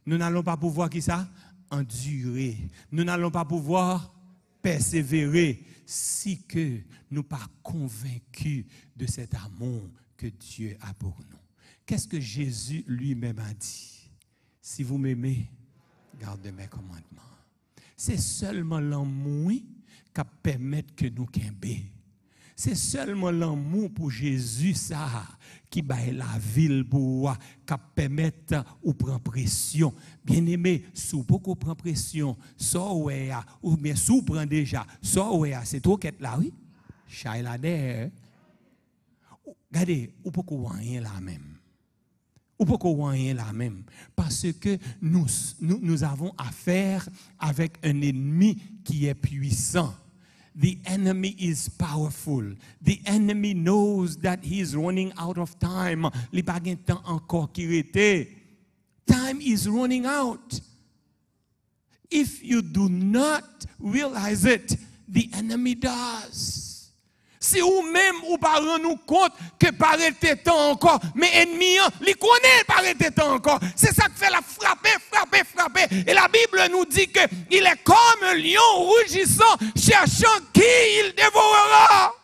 Nous n'allons pas pouvoir, qui ça? Endurer. Nous n'allons pas pouvoir persévérer si que nous pas convaincus de cet amour que Dieu a pour nous. Qu'est-ce que Jésus lui-même a dit? Si vous m'aimez, gardez mes commandements. C'est seulement l'amour qui permet que nous. C'est seulement l'amour pour Jésus ça qui baille la ville pour qui permettre ou prendre pression. Bien aimé, sous beaucoup prend pression, ça ou bien sous prend déjà, ça c'est toi qui là oui. Der. Regardez, ou beaucoup rien là même. Ou beaucoup rien là même parce que nous, nous nous avons affaire avec un ennemi qui est puissant. The enemy is powerful. The enemy knows that he is running out of time. Li pa gen temps encore qui rete. Time is running out. If you do not realize it, the enemy does. Si ou même ou pas nous compte que par temps encore, mais ennemi, li connaît par temps encore. C'est ça qui fait la frapper, frapper, frapper. Et la Bible nous dit que il est comme un lion rugissant, cherchant qui il dévorera.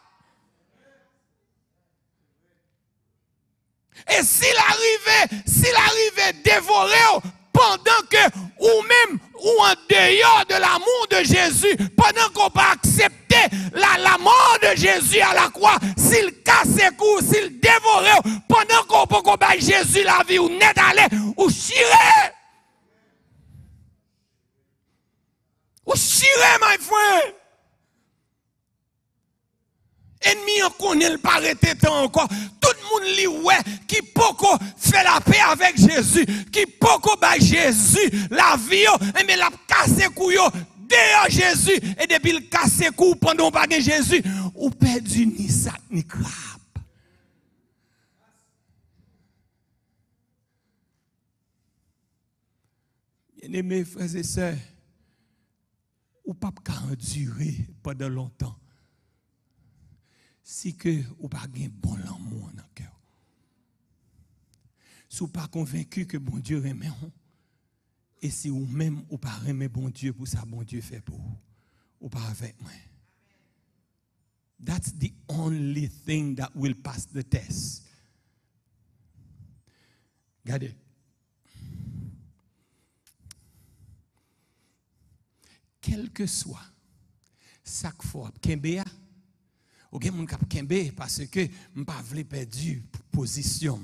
Et s'il arrivait, s'il arrivait dévorer pendant que, ou même, ou en dehors de l'amour de Jésus, pendant qu'on va accepter la, la mort de Jésus à la croix, s'il casse coups, s'il dévorait, pendant qu'on peut qu'on Jésus la vie, ou net aller, ou chirer. Ou chirer, my friend. Ennemi en connaît le parité encore. Tout le monde li ouais qui poko fait la paix avec Jésus, qui poko ba Jésus la vie et mais la casse couille derrière Jésus et depuis le casse cou pendant pas Jésus ou perdu ni sac ni crabe. Bien-aimés frères et sœurs, ou pas endurer pendant longtemps si que ou pas un bon amour dans cœur. Si vous pas convaincu que bon Dieu aime et si vous même ou pas aimer bon Dieu pour ça bon Dieu fait pour ou pas avec moi. That's the only thing that will pass the test. Regardez. Quel que soit chaque fois, Kembea, ou gen moun kap kembe parce que m'pa vle perdu position.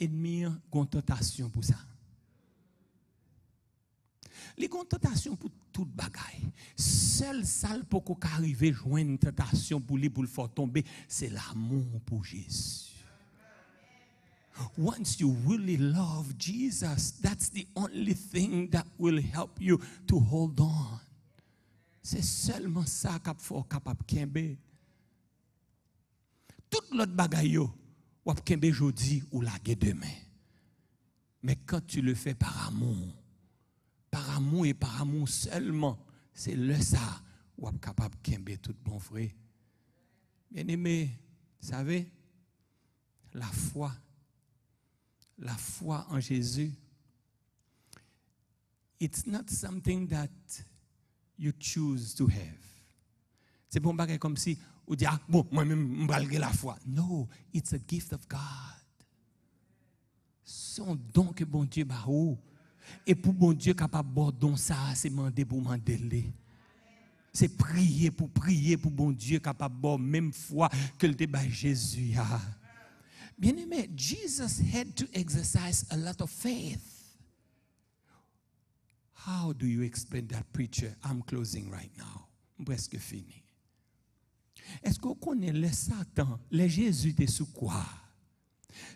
Ennemi gon tentation pour ça. Les gon tentation pour tout bagay. Seul sale pour qu'on arrive joindre une tentation pour lui pour le faire tomber, c'est l'amour pour Jésus. Once you really love Jesus, that's the only thing that will help you to hold on. C'est seulement ça qui faut capable kembe tout l'autre bagaille ou kembe jodi ou la demain. Mais quand tu le fais par amour, par amour et par amour seulement, c'est le ça ou capable kembe tout bon frère. Bien aimé, vous savez, la foi, la foi en Jésus, it's not something that you choose to have. C'est bon bagay comme si ou dire, ah, bon, moi-même, je la foi. No, it's a gift of God. Son don que bon Dieu m'a Et pour bon Dieu capable de ça, c'est demander pour demander. C'est prier pour prier pour bon Dieu capable même foi que le débat Jésus. Bien aimé, Jesus had to exercise a lot of faith. How do you explain that, preacher? I'm closing right now. Presque fini. Est-ce qu'on connaît les Satan, les Jésus était sous quoi?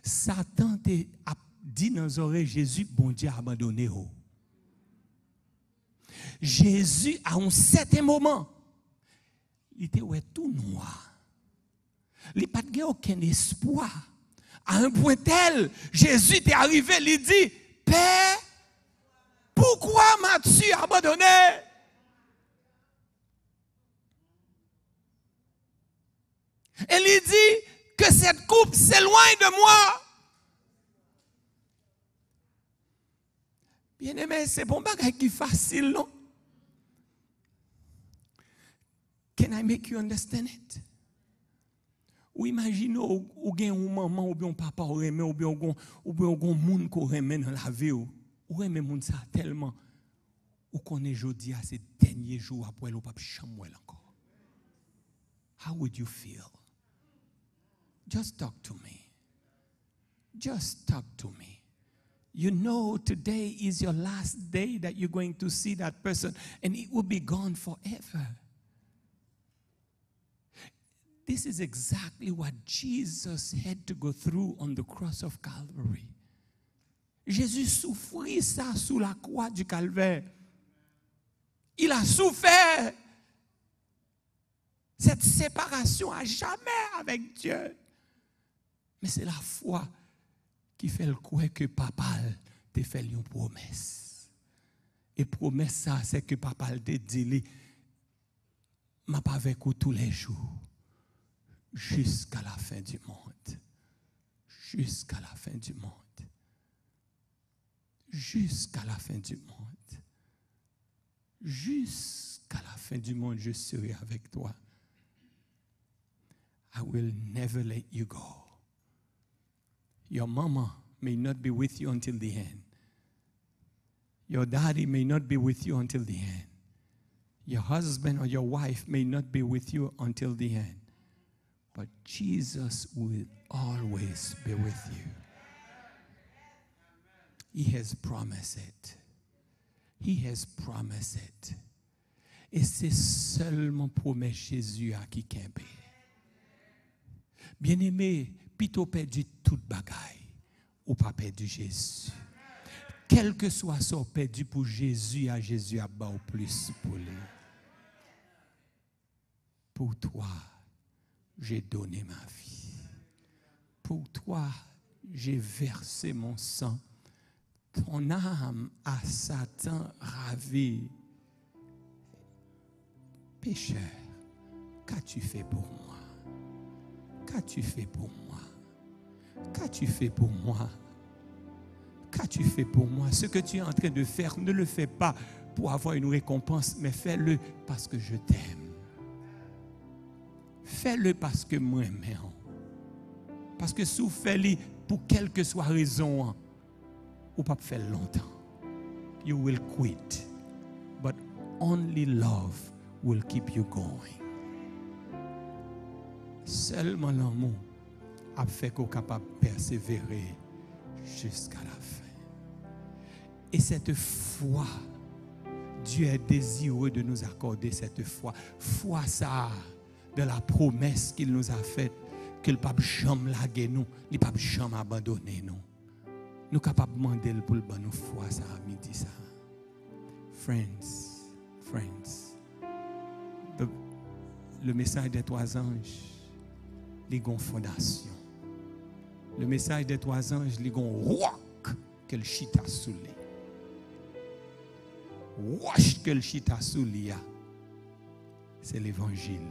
Satan a dit dans les oreilles Jésus, bon Dieu abandonné. Jésus, à un certain moment, il était tout noir. Il n'a pas aucun espoir. À un point tel, Jésus est arrivé, il dit, Père, pourquoi m'as-tu abandonné? Et il dit que cette coupe s'éloigne de moi. Bien aimé, c'est bon bagage qui facile, non? Can I make you understand it? Ou imaginez ou, ou gen un maman ou bien papa ou bien ou bien ou bien un monde qu'on remet dans la vie ou ou remet monde ça tellement ou connaît jodi à ces derniers jours après ou pas chamouel encore. How would you feel? Just talk to me. Just talk to me. You know, today is your last day that you're going to see that person, and it will be gone forever. This is exactly what Jesus had to go through on the cross of Calvary. Jésus souffrit ça sous la croix du calvaire. Il a souffert cette séparation à jamais avec Dieu. Mais c'est la foi qui fait le quoi que papa te fait une promesse. Et promesse ça, c'est que papa te dit, m'a pas avec vous tous les jours jusqu'à la fin du monde. Jusqu'à la fin du monde. Jusqu'à la fin du monde. Jusqu'à la fin du monde, je serai avec toi. I will never let you go. Your mama may not be with you until the end. Your daddy may not be with you until the end. Your husband or your wife may not be with you until the end. But Jesus will always be with you. He has promised it. He has promised it. Et c'est seulement promesse Jésus à qui kempe. Bien-aimé, plutôt perdu toute bagaille ou pas perdu Jésus. Quel que soit son perdu pour Jésus, à Jésus a bas au plus pour lui. Pour toi j'ai donné ma vie. Pour toi, j'ai versé mon sang. Ton âme à Satan ravi. Pécheur, qu'as-tu fait pour moi? Qu'as-tu fait pour moi? Qu'as-tu fait pour moi? Qu'as-tu fait pour moi? Ce que tu es en train de faire, ne le fais pas pour avoir une récompense, mais fais-le parce que je t'aime. Fais-le parce que moi même. Parce que si vous faites pour quelque soit raison, ou pas faire longtemps. You will quit. But only love will keep you going. Seulement l'amour a fait qu'on capable de persévérer jusqu'à la fin. Et cette foi, Dieu est désireux de nous accorder cette foi. Foi ça de la promesse qu'il nous a faite, que le pape jamais laguer nous, le pape jamais abandonner nous. Nous capables de demander pour le bon nous foi ça midi ça. Friends, friends. le message des trois anges, les gon fondation. Le message des trois anges, gon rock que chita Wash chita sous C'est l'évangile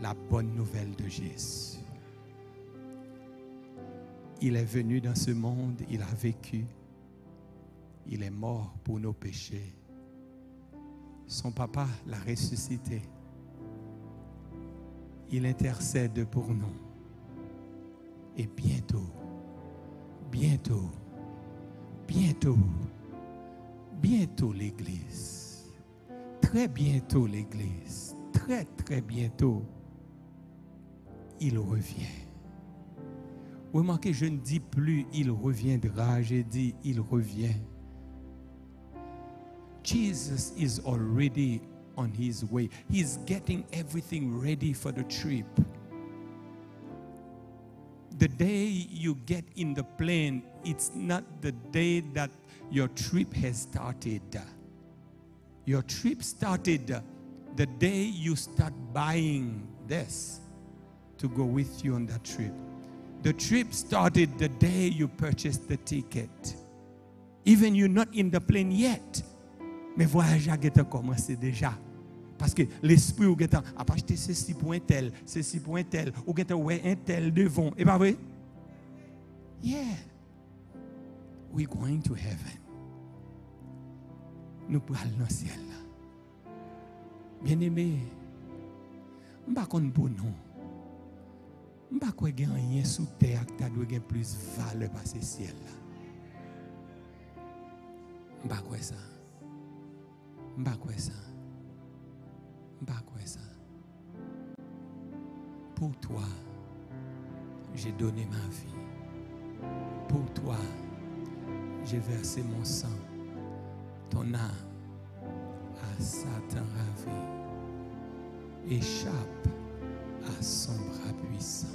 la bonne nouvelle de Jésus. Il est venu dans ce monde, il a vécu, il est mort pour nos péchés. Son papa l'a ressuscité. Il intercède pour nous. Et bientôt, bientôt, bientôt, bientôt l'Église. Très bientôt l'Église. Très, très bientôt, il revient. Remarquez, je ne dis plus il reviendra, j'ai dit il revient. Jesus is already on his way. He's getting everything ready for the trip. The day you get in the plane, it's not the day that your trip has started. Your trip started the day you start buying this to go with you on that trip. The trip started the day you purchased the ticket. Even you're not in the plane yet. Mais voyage a commencé déjà. Parce que l'esprit ou a acheté ceci pour un tel, ceci pour un tel, ou ouais un tel devant. Et pas vrai? Yeah. We're going to heaven. Nous allons dans le ciel. Bien aimé, je ne sais pas pour nous. Je ne sais pas rien sous terre qui doit plus valeur que ce ciel. Je ne sais pas ça. Je ne sais pas ça. Pas ça. Pour toi, j'ai donné ma vie. Pour toi, j'ai versé mon sang. Ton âme à Satan ravi échappe à son bras puissant.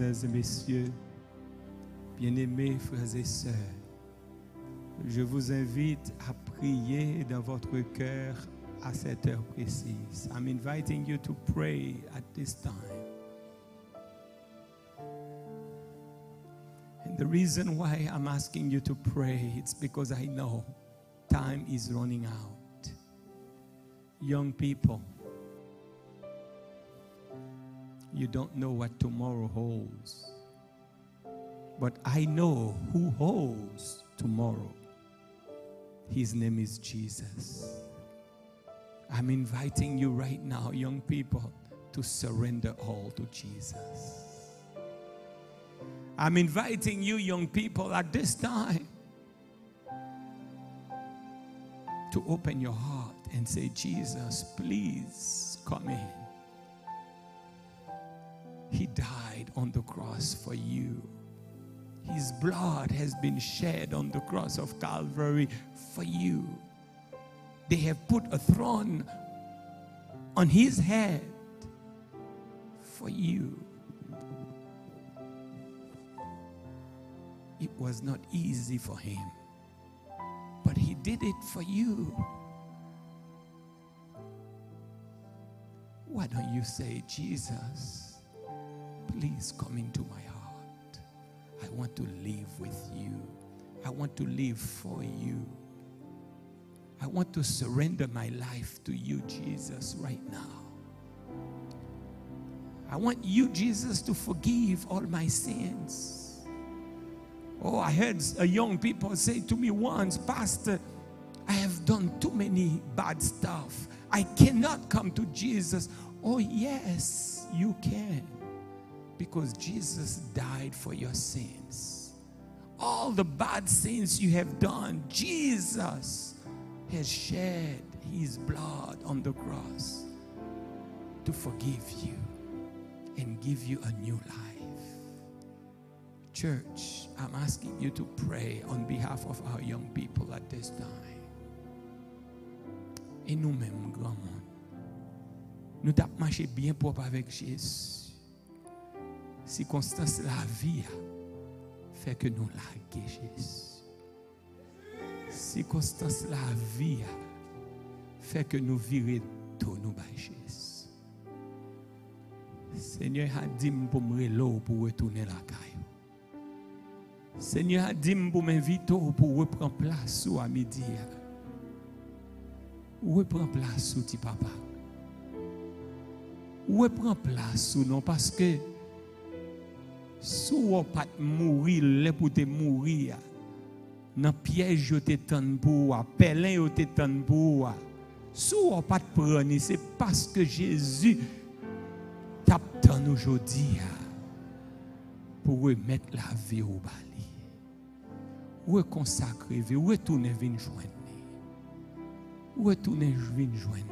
Et messieurs, bien-aimés frères et sœurs, je vous invite à prier dans votre cœur à cette heure précise. I'm inviting you to pray at this time. And the reason why I'm asking you to pray, it's because I know time is running out. Young people, you don't know what tomorrow holds. But I know who holds tomorrow. His name is Jesus. I'm inviting you right now, young people, to surrender all to Jesus. I'm inviting you, young people, at this time to open your heart and say, Jesus, please come in. He died on the cross for you. His blood has been shed on the cross of Calvary for you. They have put a throne on his head for you. It was not easy for him, but he did it for you. Why don't you say, Jesus? Please come into my heart. I want to live with you. I want to live for you. I want to surrender my life to you, Jesus, right now. I want you, Jesus, to forgive all my sins. Oh, I heard a young people say to me once, Pastor, I have done too many bad stuff. I cannot come to Jesus. Oh, yes, you can. Because Jesus died for your sins. All the bad sins you have done, Jesus has shed his blood on the cross to forgive you and give you a new life. Church, I'm asking you to pray on behalf of our young people at this time. Bien Jésus. Circonstance la vie fait que nous laguons Jésus. Circonstance la vie fait que nous virons tout nous par Jésus. Seigneur a dit pour me reloer pour retourner la caille. Seigneur a dit pour m'inviter pour reprendre place à midi. Reprends place sous ti papa. Reprends place sous non parce que si ou pas mourir, là pour te mourir, dans piège yo te tan pour, pelin yo te tan pour. Si ou pas prendre, c'est parce que Jésus t'attend aujourd'hui pour remettre la vie au bali. Reconsacrer, retourner venir joindre. Retourner venir joindre.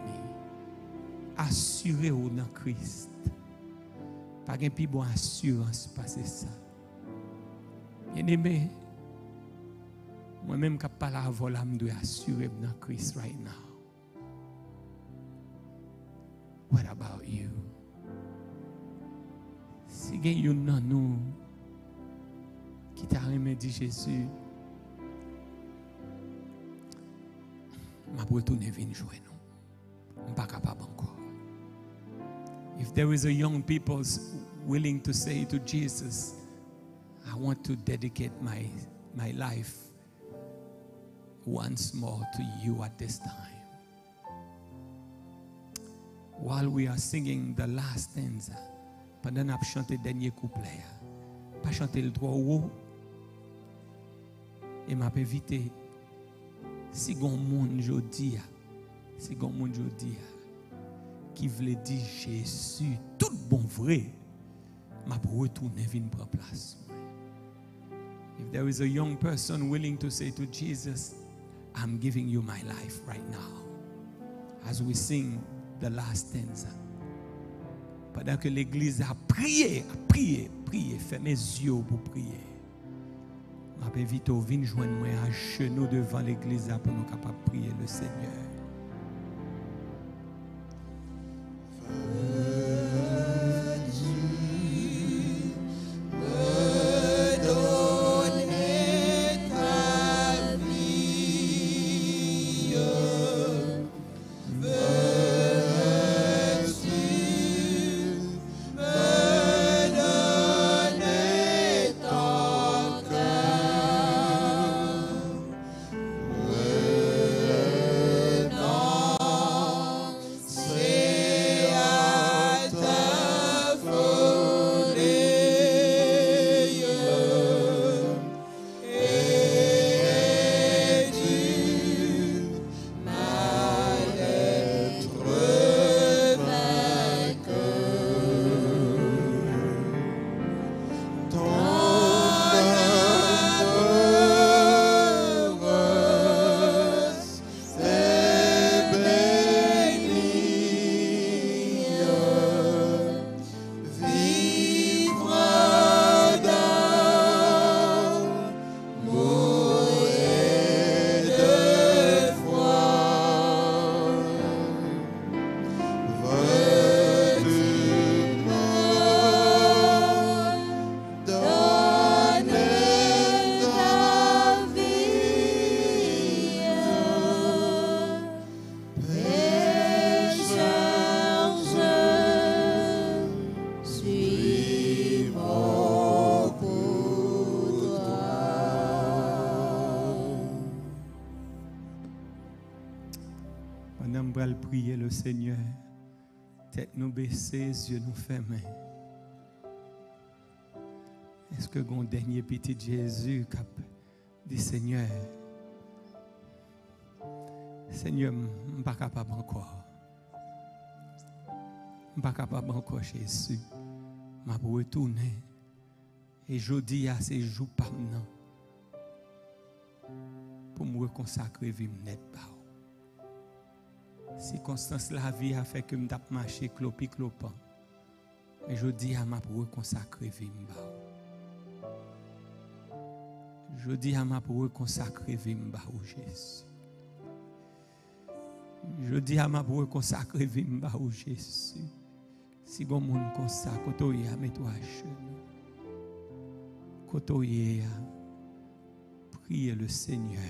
Assurez-vous dans Christ. Pas de plus bonne assurance passer ça. Bien aimé, moi-même qui parle à voix, je dois assurer dans Christ right now. What about you? Si il y a un nous qui t'a remis dit Jésus, je vais retourner venir jouer nous. Je ne suis pas capable. If there is a young people willing to say to Jesus, I want to dedicate my, my life once more to you at this time. While we are singing the last stanza, pendant qu'on chanté le dernier couplet, pas chanter le droit haut, et m'a invité, si gon monde jodi, si gon monde qui voulait dire Jésus, tout bon vrai, m'a retourner venir prendre place. If there is a young person willing to say to Jesus, I'm giving you my life right now, as we sing the last stanza. Pendant que l'église a prié, a prié, prié, fait mes yeux pour prier. Je invite au venir joindre moi à genoux devant l'église pour nous capables de prier le Seigneur. Seigneur. Tête nous baissée, yeux nous fermés. Est-ce que mon dernier petit Jésus dit Seigneur, Seigneur, je ne suis pas capable encore. Je ne suis pas capable encore, Jésus. Je vais retourner. Et je dis à ces jours maintenant pour me consacrer vie net. Circonstance la vie a fait que je marché clopi clopant. Et je dis à ma pour consacrer vie Je dis à ma pour consacrer vie au Jésus. Je dis à ma pour consacrer vie au Jésus. Si bon monde consacre, kotoye mettre à genoux. Kotoye le Seigneur.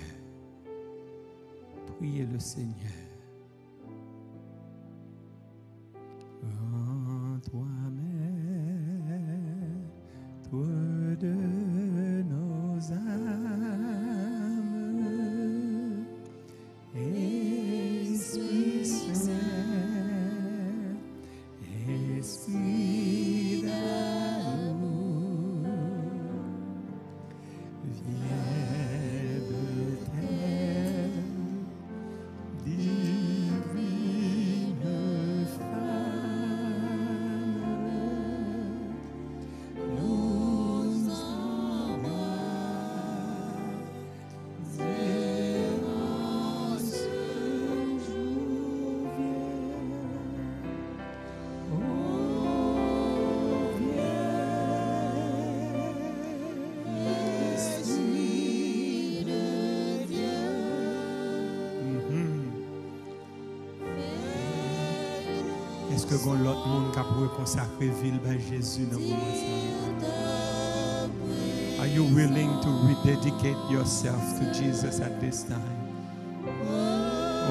Priez le Seigneur. En toi-même, toi de que vous l'autre monde qui a ville Jésus dans moment? Are you willing to rededicate yourself to Jesus at this time?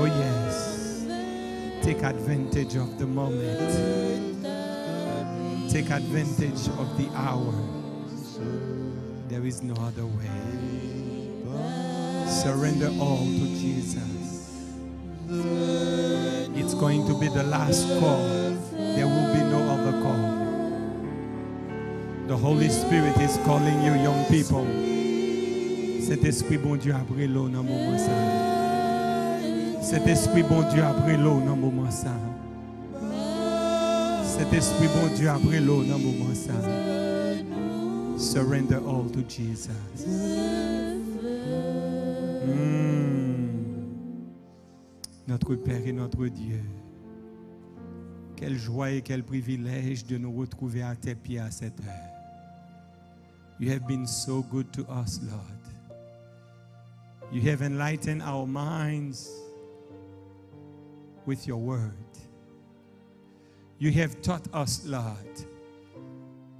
Oh yes. Take advantage of the moment. Take advantage of the hour. There is no other way. Surrender all to Jesus. It's going to be the last call. There will be no other call. The Holy Spirit is calling you, young people. Cet esprit bon Dieu a pris l'eau dans le. Cet esprit bon Dieu a pris l'eau dans le moment. Cet esprit bon Dieu a pris l'eau dans le. Surrender all to Jesus. Mm. Notre Père et notre Dieu. Quelle joie et quel privilège de nous retrouver à tes pieds à cette heure. You have been so good to us, Lord. You have enlightened our minds with your word. You have taught us, Lord,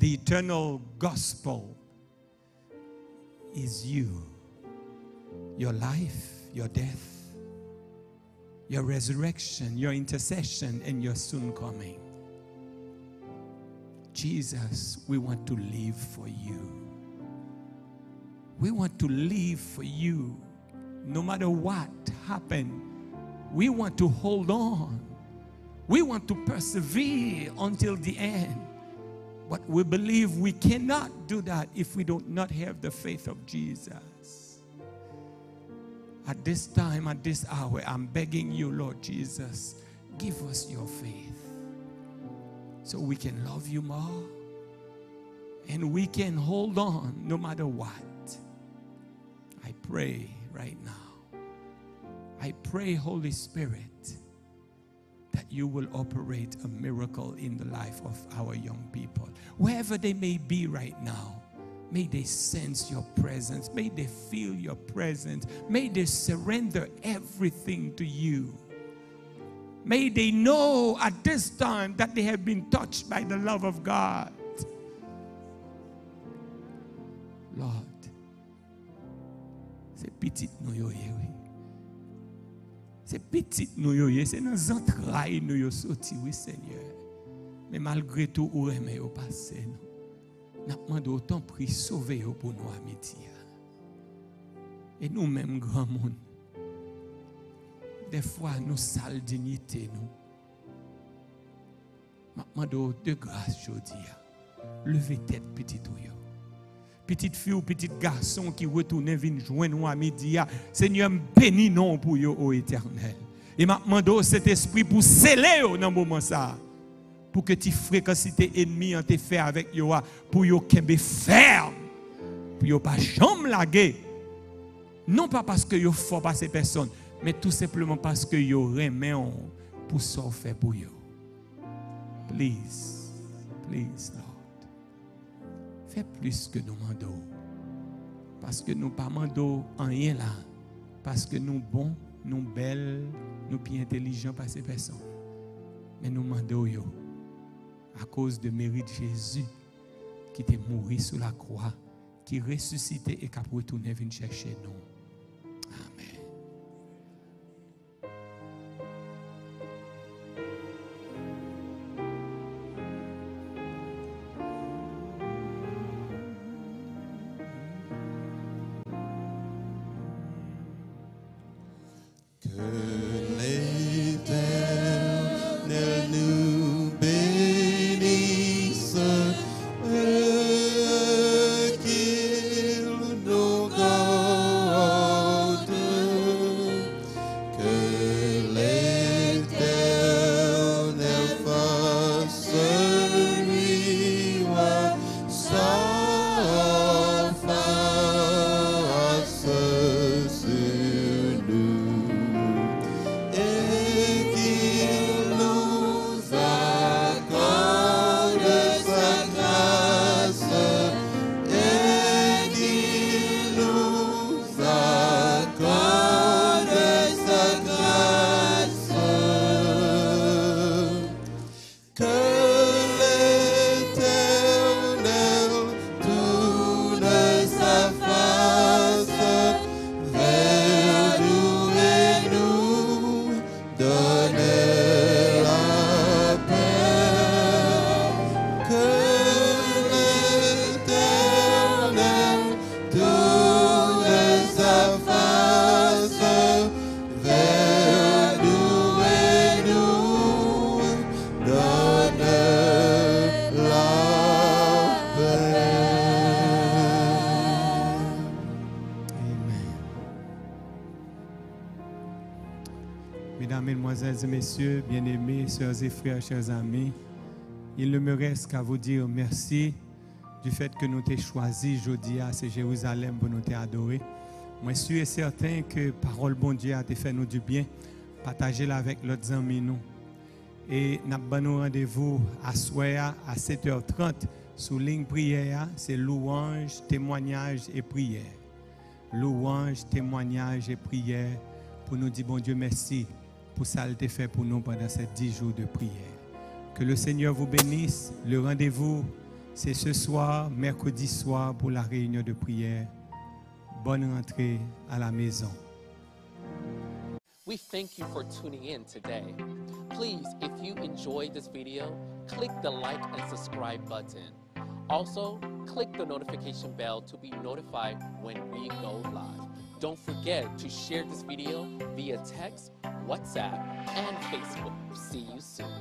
the eternal gospel is you. Your life, your death, your resurrection, your intercession, and your soon coming. Jesus, we want to live for you. We want to live for you no matter what happened. We want to hold on. We want to persevere until the end. But we believe we cannot do that if we do not have the faith of Jesus. At this time, at this hour, I'm begging you, Lord Jesus, give us your faith so we can love you more and we can hold on no matter what. I pray right now. I pray, Holy Spirit, that you will operate a miracle in the life of our young people. Wherever they may be right now, may they sense your presence. May they feel your presence. May they surrender everything to you. May they know at this time that they have been touched by the love of God. Lord, c'est petit nous yo. C'est petit nous yo c'est nos entrailles nous yo sorti, oui Seigneur. Mais malgré tout, ou aimé yo passé nous. N'a demandé autant pris sauver pour nous amitié. Et nous-mêmes, grand monde, des fois, nous sales dignité, nous. Maintenant, de grâce, je dis, levez tête, petit ou Petite fille ou petit garçon qui retourne, vient joindre nous à midi, Seigneur, bénis non pour eux, ô éternel. Et maintenant, cet esprit pour sceller dans le moment ça. Pour que tu fréquences ennemi en te fait avec yo, pour yo kembe ferme. Pour yo pas jamais laguer. Non pas parce que yo fort pas ces personnes, mais tout simplement parce que yo remet pour ça fait pour yo. Please, please, Lord. Fais plus que nous demandons. Parce que nous pas demandons rien là. Parce que nous bons, nous belles, nous bien intelligents par ces personnes. Mais nous demandons à cause de mérite Jésus qui était mort sur la croix, qui ressuscité et qui a retourné venir chercher nous. Bien-aimés, sœurs et frères, chers amis, il ne me reste qu'à vous dire merci du fait que nous t'ayons choisi aujourd'hui à Jérusalem pour nous adorer. Moi, je suis certain que parole bon Dieu a fait nous du bien. Partagez-la avec l'autre amis nous. Et nous avons rendez-vous à soir à 7h30 sous ligne prière. C'est louange, témoignage et prière. Louange, témoignage et prière pour nous dire bon Dieu merci pour ça fait pour nous pendant ces dix jours de prière. Que le Seigneur vous bénisse. Le rendez-vous, c'est ce soir, mercredi soir, pour la réunion de prière. Bonne rentrée à la maison. We thank you for tuning in today. Please, if you enjoyed this video, click the like and subscribe button. Also, click the notification bell to be notified when we go live. Don't forget to share this video via text WhatsApp, and Facebook. See you soon.